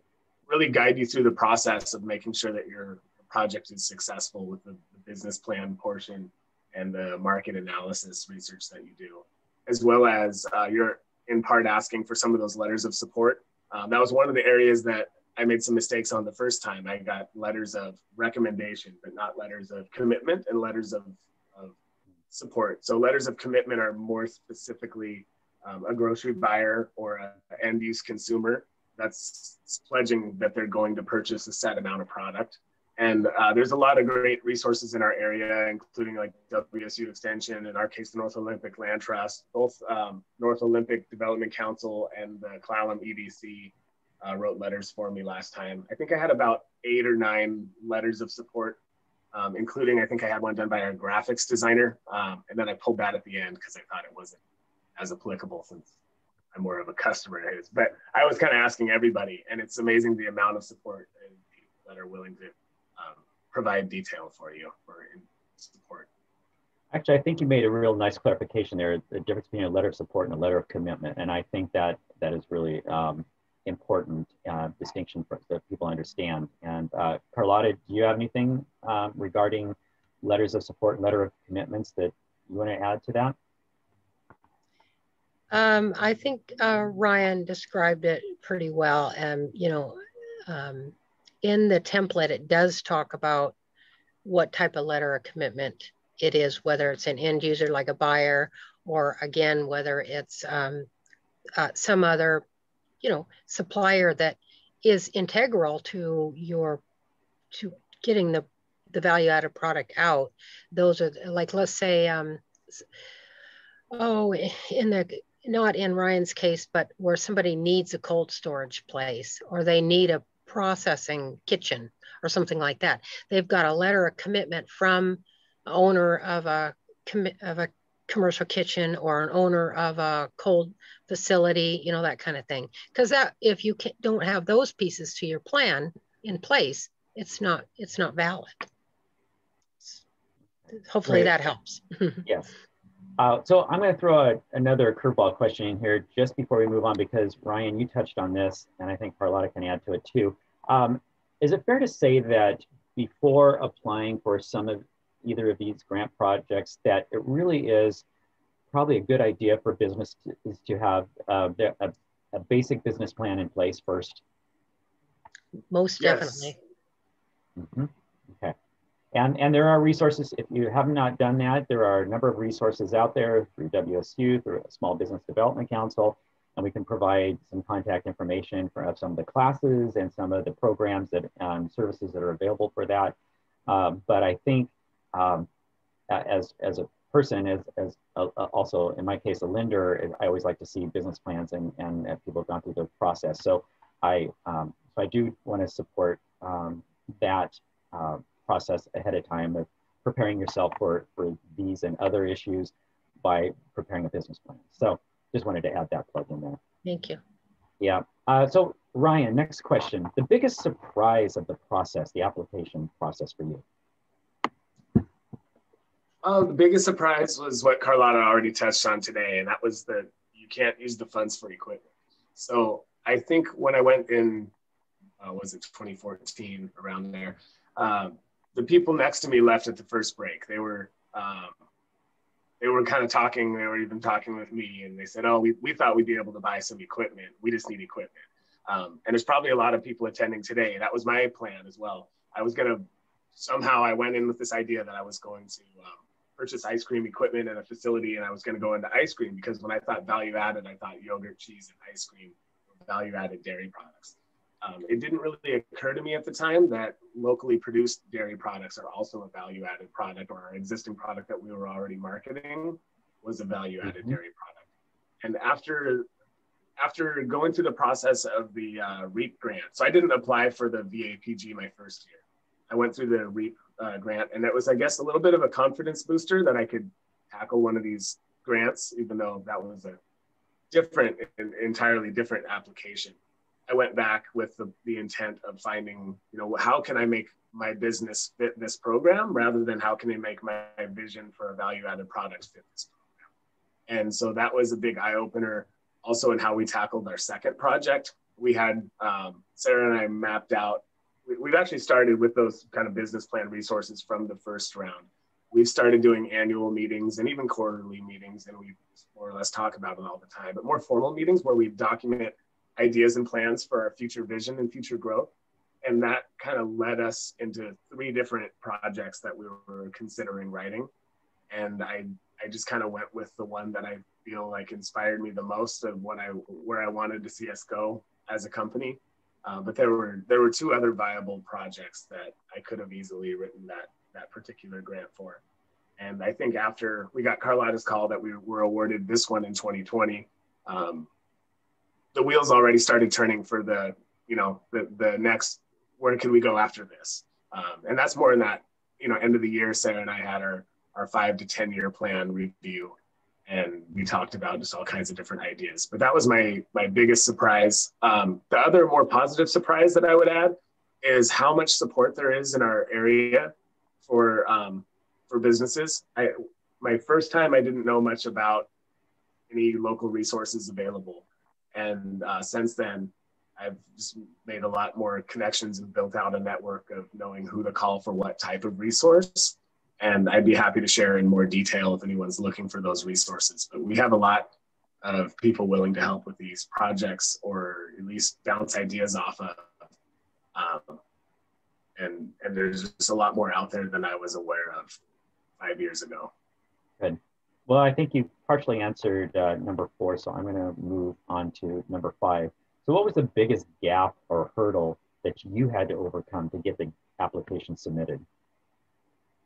really guide you through the process of making sure that your project is successful with the, the business plan portion and the market analysis research that you do, as well as uh, your in part asking for some of those letters of support. Um, that was one of the areas that I made some mistakes on the first time. I got letters of recommendation, but not letters of commitment and letters of, of support. So letters of commitment are more specifically um, a grocery buyer or an end use consumer that's pledging that they're going to purchase a set amount of product. And uh, there's a lot of great resources in our area, including like WSU Extension, in our case, the North Olympic Land Trust, both um, North Olympic Development Council and the Clallam EDC uh, wrote letters for me last time. I think I had about eight or nine letters of support, um, including I think I had one done by our graphics designer. Um, and then I pulled that at the end because I thought it wasn't as applicable since I'm more of a customer But I was kind of asking everybody, and it's amazing the amount of support and people that are willing to provide detail for you for support. Actually, I think you made a real nice clarification there, the difference between a letter of support and a letter of commitment. And I think that that is really um, important uh, distinction for, that people understand. And uh, Carlotta, do you have anything um, regarding letters of support and letter of commitments that you want to add to that? Um, I think uh, Ryan described it pretty well. And, you know, um, in the template, it does talk about what type of letter of commitment it is, whether it's an end user like a buyer, or again, whether it's um, uh, some other, you know, supplier that is integral to your, to getting the, the value added product out. Those are like, let's say, um, oh, in the not in Ryan's case, but where somebody needs a cold storage place or they need a processing kitchen or something like that. They've got a letter of commitment from owner of a of a commercial kitchen or an owner of a cold facility, you know, that kind of thing. Because that if you don't have those pieces to your plan in place, it's not it's not valid. Hopefully that helps. yes. Uh, so I'm going to throw a, another curveball question in here just before we move on because Ryan, you touched on this, and I think Carlotta can add to it too. Um, is it fair to say that before applying for some of either of these grant projects, that it really is probably a good idea for business to, is to have uh, a, a, basic business plan in place first? Most yes. definitely. Mm -hmm. And, and there are resources, if you have not done that, there are a number of resources out there through WSU, through Small Business Development Council, and we can provide some contact information for some of the classes and some of the programs that um, services that are available for that. Um, but I think um, as, as a person, as, as a, also in my case, a lender, I always like to see business plans and, and people have gone through the process. So I, um, so I do want to support um, that uh, process ahead of time of preparing yourself for, for these and other issues by preparing a business plan. So just wanted to add that plug in there. Thank you. Yeah. Uh, so Ryan, next question. The biggest surprise of the process, the application process for you? Oh, the biggest surprise was what Carlotta already touched on today, and that was that you can't use the funds for equipment. So I think when I went in, uh, was it 2014 around there, um, the people next to me left at the first break. They were um, they were kind of talking. They were even talking with me, and they said, "Oh, we, we thought we'd be able to buy some equipment. We just need equipment." Um, and there's probably a lot of people attending today. That was my plan as well. I was gonna somehow I went in with this idea that I was going to um, purchase ice cream equipment in a facility, and I was going to go into ice cream because when I thought value added, I thought yogurt, cheese, and ice cream value added dairy products. Um, it didn't really occur to me at the time that locally produced dairy products are also a value added product or our existing product that we were already marketing was a value added mm-hmm. dairy product. And after after going through the process of the uh, REAP grant, so I didn't apply for the VAPG my first year. I went through the REAP uh, grant, and it was, I guess, a little bit of a confidence booster that I could tackle one of these grants, even though that was a different, entirely different application. I went back with the, the intent of finding, you know, how can I make my business fit this program rather than how can I make my vision for a value added product fit this program. And so that was a big eye opener. Also, in how we tackled our second project, we had um, Sarah and I mapped out. We, we've actually started with those kind of business plan resources from the first round. We've started doing annual meetings and even quarterly meetings, and we more or less talk about it all the time, but more formal meetings where we document ideas and plans for our future vision and future growth. And that kind of led us into three different projects that we were considering writing. And I, I just kind of went with the one that I feel like inspired me the most of what I, where I wanted to see us go as a company. Uh, but there were there were two other viable projects that I could have easily written that that particular grant for. And I think after we got Carlotta's call that we were awarded this one in 2020, um, the wheels already started turning for the, you know, the, the next, where can we go after this? Um, and that's more in that, you know, end of the year, Sarah and I had our, our five to 10 year plan review. And we talked about just all kinds of different ideas. But that was my, my biggest surprise. Um, the other more positive surprise that I would add is how much support there is in our area for um, for businesses. I my first time I didn't know much about any local resources available, and uh, since then I've just made a lot more connections and built out a network of knowing who to call for what type of resource. And I'd be happy to share in more detail if anyone's looking for those resources. But we have a lot of people willing to help with these projects or at least bounce ideas off of. Um, and and there's just a lot more out there than I was aware of five years ago. Good. Well, I think you partially answered uh, number four, so I'm going to move on to number five. So, what was the biggest gap or hurdle that you had to overcome to get the application submitted?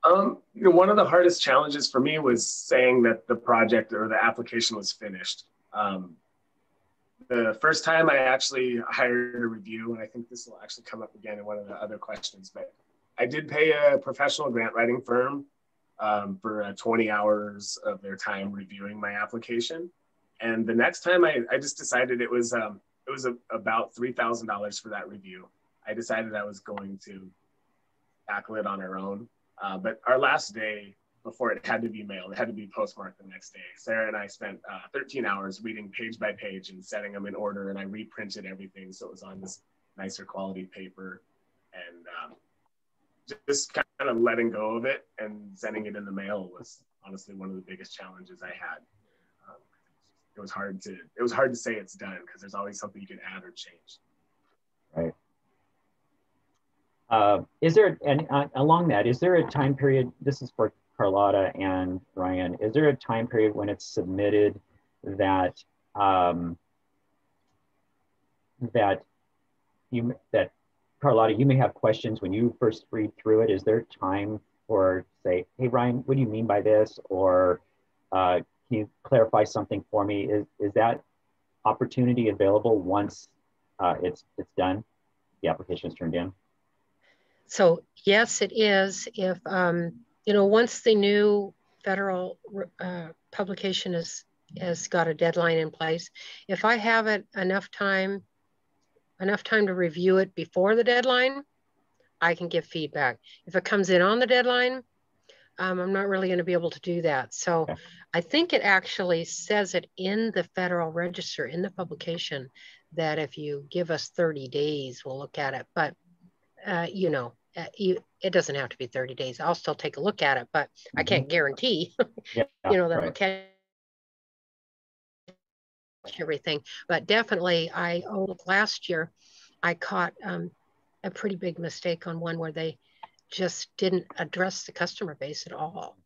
Um, you know, one of the hardest challenges for me was saying that the project or the application was finished. Um, the first time I actually hired a review, and I think this will actually come up again in one of the other questions, but I did pay a professional grant writing firm um, for uh, 20 hours of their time reviewing my application. And the next time I, I just decided it was, um, it was a, about $3,000 for that review. I decided I was going to tackle it on our own. Uh, but our last day, before it had to be mailed. It had to be postmarked the next day. Sarah and I spent uh, 13 hours reading page by page and setting them in order, and I reprinted everything so it was on this nicer quality paper. And um, just kind of letting go of it and sending it in the mail was honestly one of the biggest challenges I had. Um, it was hard to it was hard to say it's done because there's always something you can add or change. Right. Uh, is there and uh, along that is there a time period? This is for Carlotta and Ryan, is there a time period when it's submitted that um, that you that Carlotta, you may have questions when you first read through it. Is there time for say, hey Ryan, what do you mean by this? Or uh, can you clarify something for me? Is is that opportunity available once uh, it's it's done, the application is turned in? So yes, it is. If um, you know, once the new federal uh, publication is, has got a deadline in place, if I have it enough time, enough time to review it before the deadline, I can give feedback. If it comes in on the deadline, um, I'm not really going to be able to do that. So okay. I think it actually says it in the Federal Register, in the publication, that if you give us 30 days, we'll look at it. But, uh, you know, uh, you, it doesn't have to be 30 days. I'll still take a look at it, but mm-hmm. I can't guarantee, yeah, you know, that right. I'll catch everything. But definitely, I oh, last year I caught um, a pretty big mistake on one where they just didn't address the customer base at all.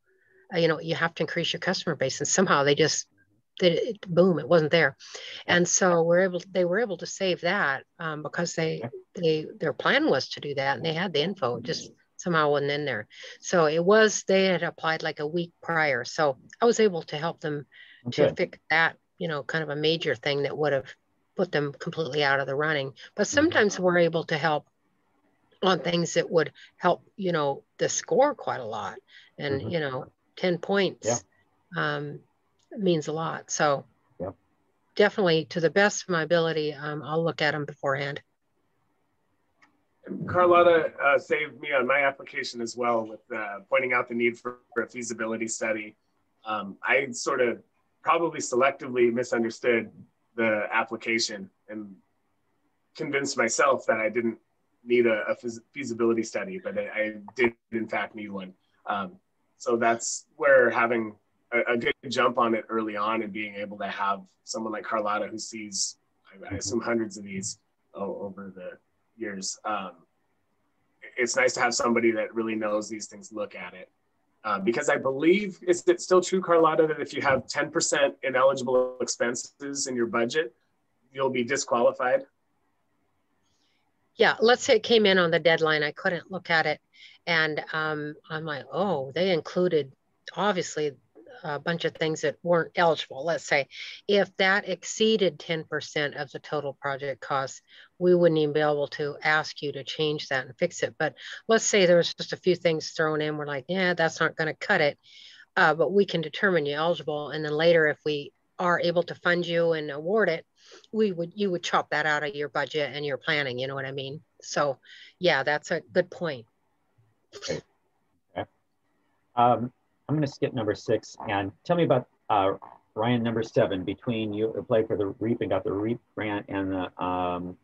Uh, you know, you have to increase your customer base, and somehow they just they, boom, it wasn't there. And so we're able, they were able to save that um, because they, they, their plan was to do that and they had the info, just somehow wasn't in there. So it was, they had applied like a week prior. So I was able to help them okay. to fix that, you know, kind of a major thing that would have put them completely out of the running. But mm-hmm. sometimes mm-hmm. we're able to help on things that would help, you know, the score quite a lot. And, mm-hmm. you know, 10 points. Yeah. Um, means a lot. So yep. definitely to the best of my ability, um, I'll look at them beforehand. Carlotta uh, saved me on my application as well with uh, pointing out the need for, for a feasibility study. Um, I sort of probably selectively misunderstood the application and convinced myself that I didn't need a, a feasibility study, but I, I, did in fact need one. Um, so that's where having a, a, good jump on it early on and being able to have someone like Carlotta who sees I, I assume hundreds of these oh, over the years. Um, it's nice to have somebody that really knows these things look at it. Uh, because I believe, is it still true, Carlotta, that if you have 10% ineligible expenses in your budget, you'll be disqualified? Yeah, let's say it came in on the deadline. I couldn't look at it. And um, I'm like, oh, they included obviously a bunch of things that weren't eligible. Let's say if that exceeded 10% of the total project cost, we wouldn't even be able to ask you to change that and fix it. But let's say there was just a few things thrown in. We're like, yeah, that's not going to cut it. Uh, but we can determine you eligible. And then later, if we are able to fund you and award it, we would you would chop that out of your budget and your planning. You know what I mean? So, yeah, that's a good point. Okay. Um, I'm going to skip number six and tell me about uh, Ryan number seven. Between you applied for the REAP and got the REAP grant and the um,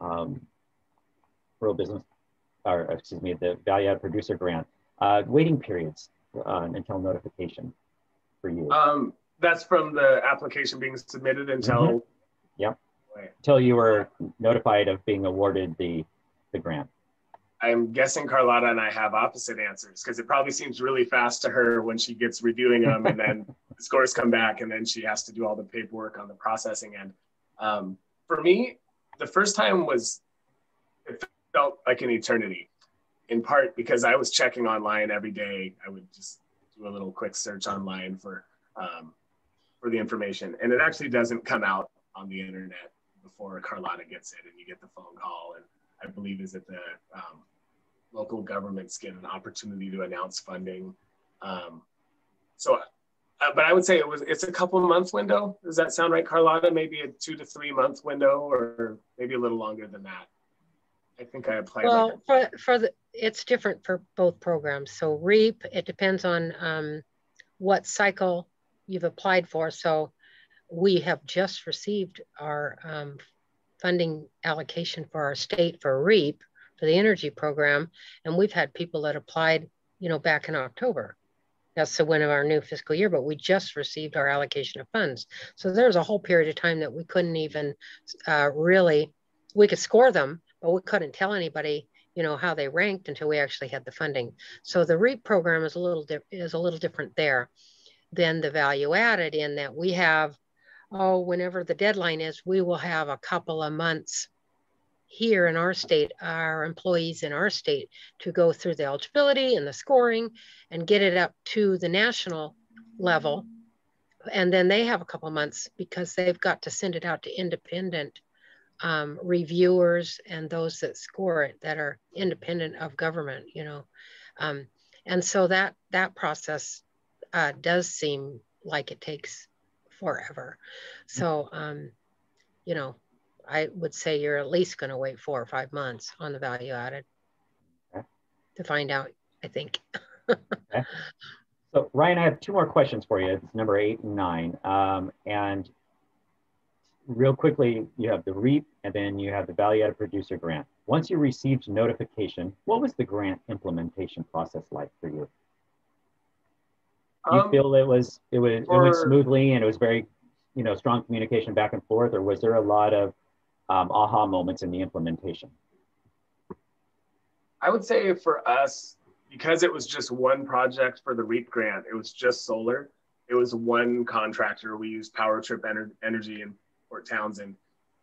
um, rural business, or excuse me, the value add producer grant. Uh, waiting periods uh, until notification for you. Um, that's from the application being submitted until. Mm -hmm. Yep. Until you were notified of being awarded the the grant. I'm guessing Carlotta and I have opposite answers because it probably seems really fast to her when she gets reviewing them and then the scores come back and then she has to do all the paperwork on the processing end. Um, for me, the first time was, it felt like an eternity in part because I was checking online every day. I would just do a little quick search online for, um, for the information and it actually doesn't come out on the internet before Carlotta gets it and you get the phone call and I believe is that the um, local governments get an opportunity to announce funding. Um, so, uh, but I would say it was it's a couple month window. Does that sound right, Carlotta? Maybe a two to three month window, or maybe a little longer than that. I think I applied. Well, like for for the it's different for both programs. So REAP, it depends on um, what cycle you've applied for. So we have just received our um, funding allocation for our state for REAP for the energy program, and we've had people that applied, you know, back in October. That's the win of our new fiscal year, but we just received our allocation of funds. So there's a whole period of time that we couldn't even uh, really, we could score them, but we couldn't tell anybody, you know, how they ranked until we actually had the funding. So the REAP program is a little is a little different there than the value added in that we have oh, whenever the deadline is, we will have a couple of months here in our state, our employees in our state, to go through the eligibility and the scoring and get it up to the national level. And then they have a couple months because they've got to send it out to independent um, reviewers and those that score it that are independent of government, you know. Um, and so that that process uh, does seem like it takes forever. So, um, you know, I would say you're at least going to wait four or five months on the value added okay. to find out, I think. okay. So Ryan, I have two more questions for you. It's number eight and nine. Um, and real quickly, you have the REAP and then you have the value added producer grant. Once you received notification, what was the grant implementation process like for you? you um, feel it was it was it went smoothly and it was very you know strong communication back and forth or was there a lot of um, aha moments in the implementation? I would say for us because it was just one project for the reap grant it was just solar. It was one contractor. We used power trip Ener- energy in port townsend.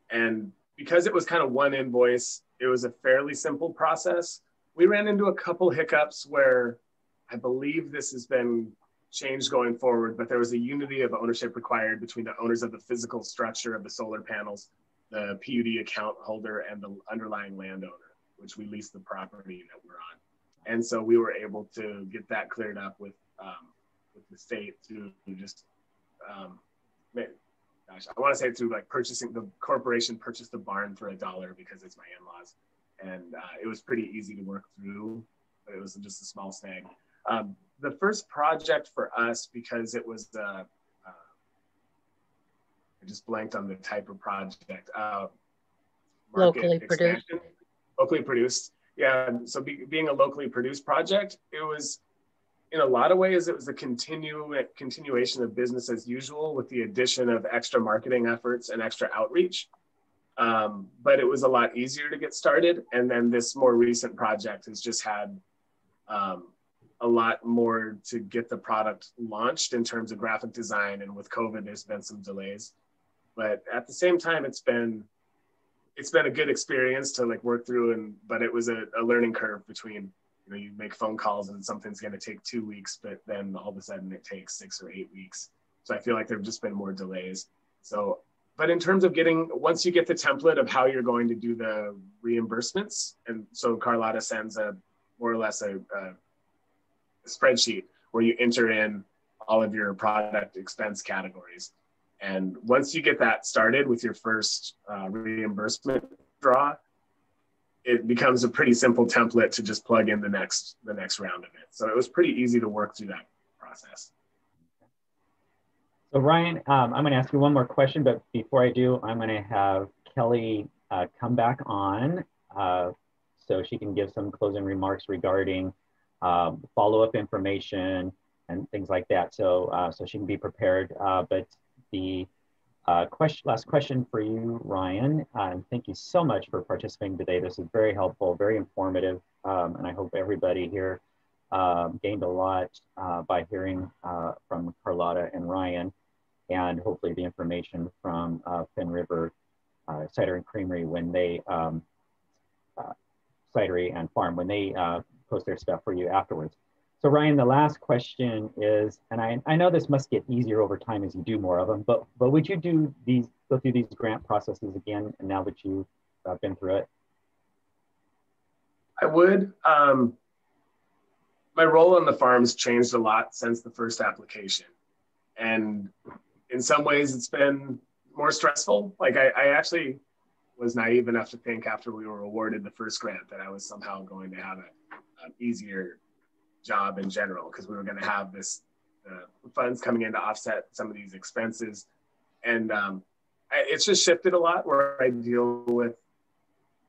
And because it was kind of one invoice it was a fairly simple process. We ran into a couple hiccups where i believe this has been changed going forward, but there was a unity of ownership required between the owners of the physical structure of the solar panels, the PUD account holder, and the underlying landowner, which we lease the property that we're on. And so we were able to get that cleared up with um, with the state through just, um, gosh, I want to say through like purchasing the corporation purchased the barn for a dollar because it's my in-laws, and uh, it was pretty easy to work through, but it was just a small snag. Um, the first project for us, because it was, uh, I just blanked on the type of project. Uh, locally expansion. produced. Locally produced. Yeah. So be, being a locally produced project, it was, in a lot of ways, it was a continue, continuation of business as usual with the addition of extra marketing efforts and extra outreach. Um, but it was a lot easier to get started. And then this more recent project has just had um, a lot more to get the product launched in terms of graphic design. And with COVID, there's been some delays. But at the same time, it's been it's been a good experience to like work through and but it was a, a learning curve between you know you make phone calls and something's going to take two weeks but then all of a sudden it takes six or eight weeks. So i feel like there have just been more delays. So but in terms of getting once you get the template of how you're going to do the reimbursements and so carlotta sends a more or less a, a spreadsheet where you enter in all of your product expense categories and once you get that started with your first uh, reimbursement draw it becomes a pretty simple template to just plug in the next the next round of it so it was pretty easy to work through that process so Ryan, um, I'm going to ask you one more question, but before I do, I'm going to have Kellie uh, come back on uh, so she can give some closing remarks regarding um, follow-up information and things like that. So, uh, so she can be prepared. Uh, but the uh, question, last question for you, Ryan, uh, and thank you so much for participating today. This is very helpful, very informative, um, and I hope everybody here um, gained a lot by hearing from Carlotta and Ryan and hopefully the information from uh, Finnriver uh, Cider and Creamery when they, um, uh, Cidery and Farm, when they uh, post their stuff for you afterwards. So Ryan, the last question is, and I, I know this must get easier over time as you do more of them, but, but would you do these, go through these grant processes again and now that you've uh, been through it? I would. Um, my role on the farms changed a lot since the first application. And in some ways it's been more stressful. Like I, I actually was naive enough to think after we were awarded the first grant that I was somehow going to have an easier job in general because we were going to have this uh, funds coming in to offset some of these expenses, and um, I, it's just shifted a lot where I deal with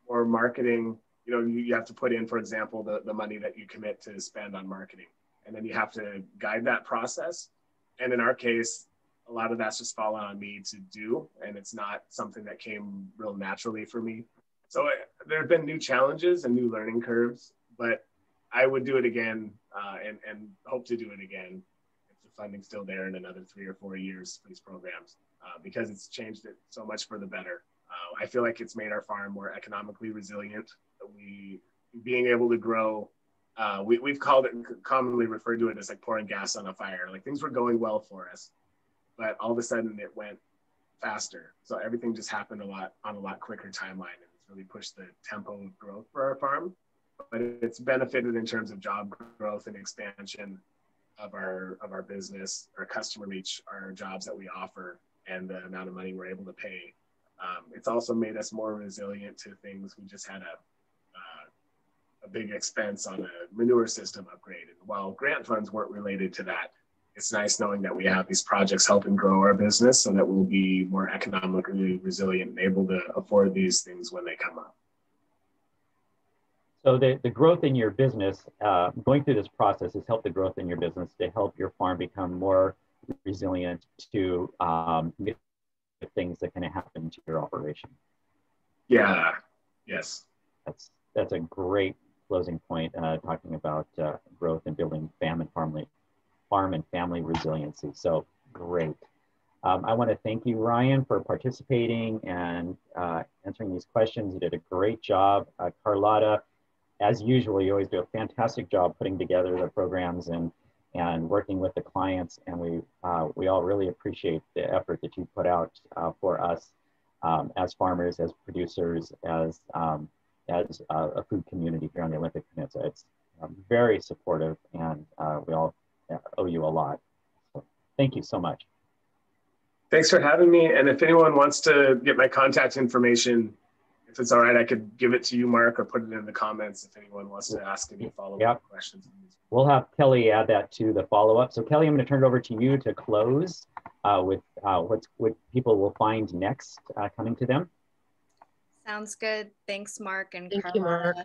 more marketing. You know, you, you have to put in, for example, the, the money that you commit to spend on marketing, and then you have to guide that process. And in our case, a lot of that's just fallen on me to do, and it's not something that came real naturally for me. So there have been new challenges and new learning curves, but I would do it again uh, and, and hope to do it again if the funding's still there in another three or four years for these programs uh, because it's changed it so much for the better. Uh, I feel like it's made our farm more economically resilient. We being able to grow uh, we, we've called it commonly referred to it as like pouring gas on a fire. Like things were going well for us, but all of a sudden it went faster. So everything just happened a lot on a lot quicker timeline and it's really pushed the tempo of growth for our farm. But it's benefited in terms of job growth and expansion of our of our business, our customer reach, our jobs that we offer, and the amount of money we're able to pay. Um, it's also made us more resilient to things. We just had a uh, a big expense on a manure system upgrade, and while grant funds weren't related to that, it's nice knowing that we have these projects helping grow our business so that we'll be more economically resilient and able to afford these things when they come up. So the, the growth in your business, uh, going through this process has helped the growth in your business to help your farm become more resilient to um, things that can happen to your operation. Yeah, yes. That's, that's a great closing point, uh, talking about uh, growth and building famine farmland farm and family resiliency. So great. Um, I want to thank you, Ryan, for participating and uh, answering these questions. You did a great job. Uh, Carlotta, as usual, you always do a fantastic job putting together the programs and, and working with the clients. And we, uh, we all really appreciate the effort that you put out uh, for us um, as farmers, as producers, as, um, as a food community here on the Olympic Peninsula. It's um, very supportive and uh, we all owe you a lot. So thank you so much. Thanks for having me. And if anyone wants to get my contact information, if it's all right, I could give it to you, Mark, or put it in the comments if anyone wants to ask any follow-up yep. questions. We'll have Kellie add that to the follow-up. So Kellie, I'm going to turn it over to you to close uh, with uh, what's, what people will find next uh, coming to them. Sounds good. Thanks, Mark and Thank Carla. you, Mark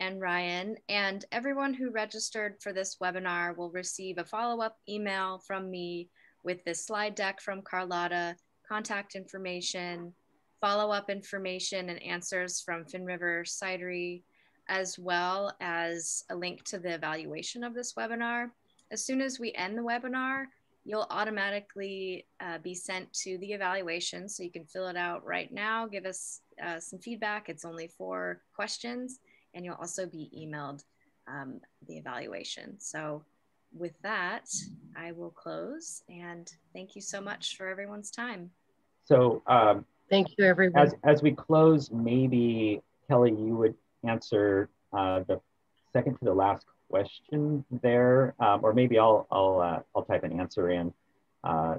and Ryan. And everyone who registered for this webinar will receive a follow-up email from me with this slide deck from Carlotta, contact information, follow-up information and answers from Finnriver Cidery, as well as a link to the evaluation of this webinar. As soon as we end the webinar, you'll automatically uh, be sent to the evaluation. So you can fill it out right now, give us uh, some feedback. It's only four questions, and you'll also be emailed um, the evaluation. So with that, I will close and thank you so much for everyone's time. So um, thank you, everyone. As, as we close, maybe Kellie, you would answer uh, the second to the last question there, um, or maybe I'll I'll uh, I'll type an answer in uh,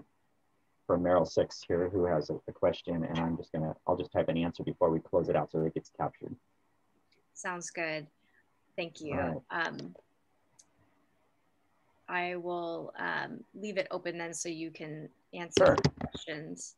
from Meryl Six here, who has a, a, question, and I'm just gonna I'll just type an answer before we close it out so it gets captured. Sounds good. Thank you. Right. Um, I will um, leave it open then so you can answer sure. questions.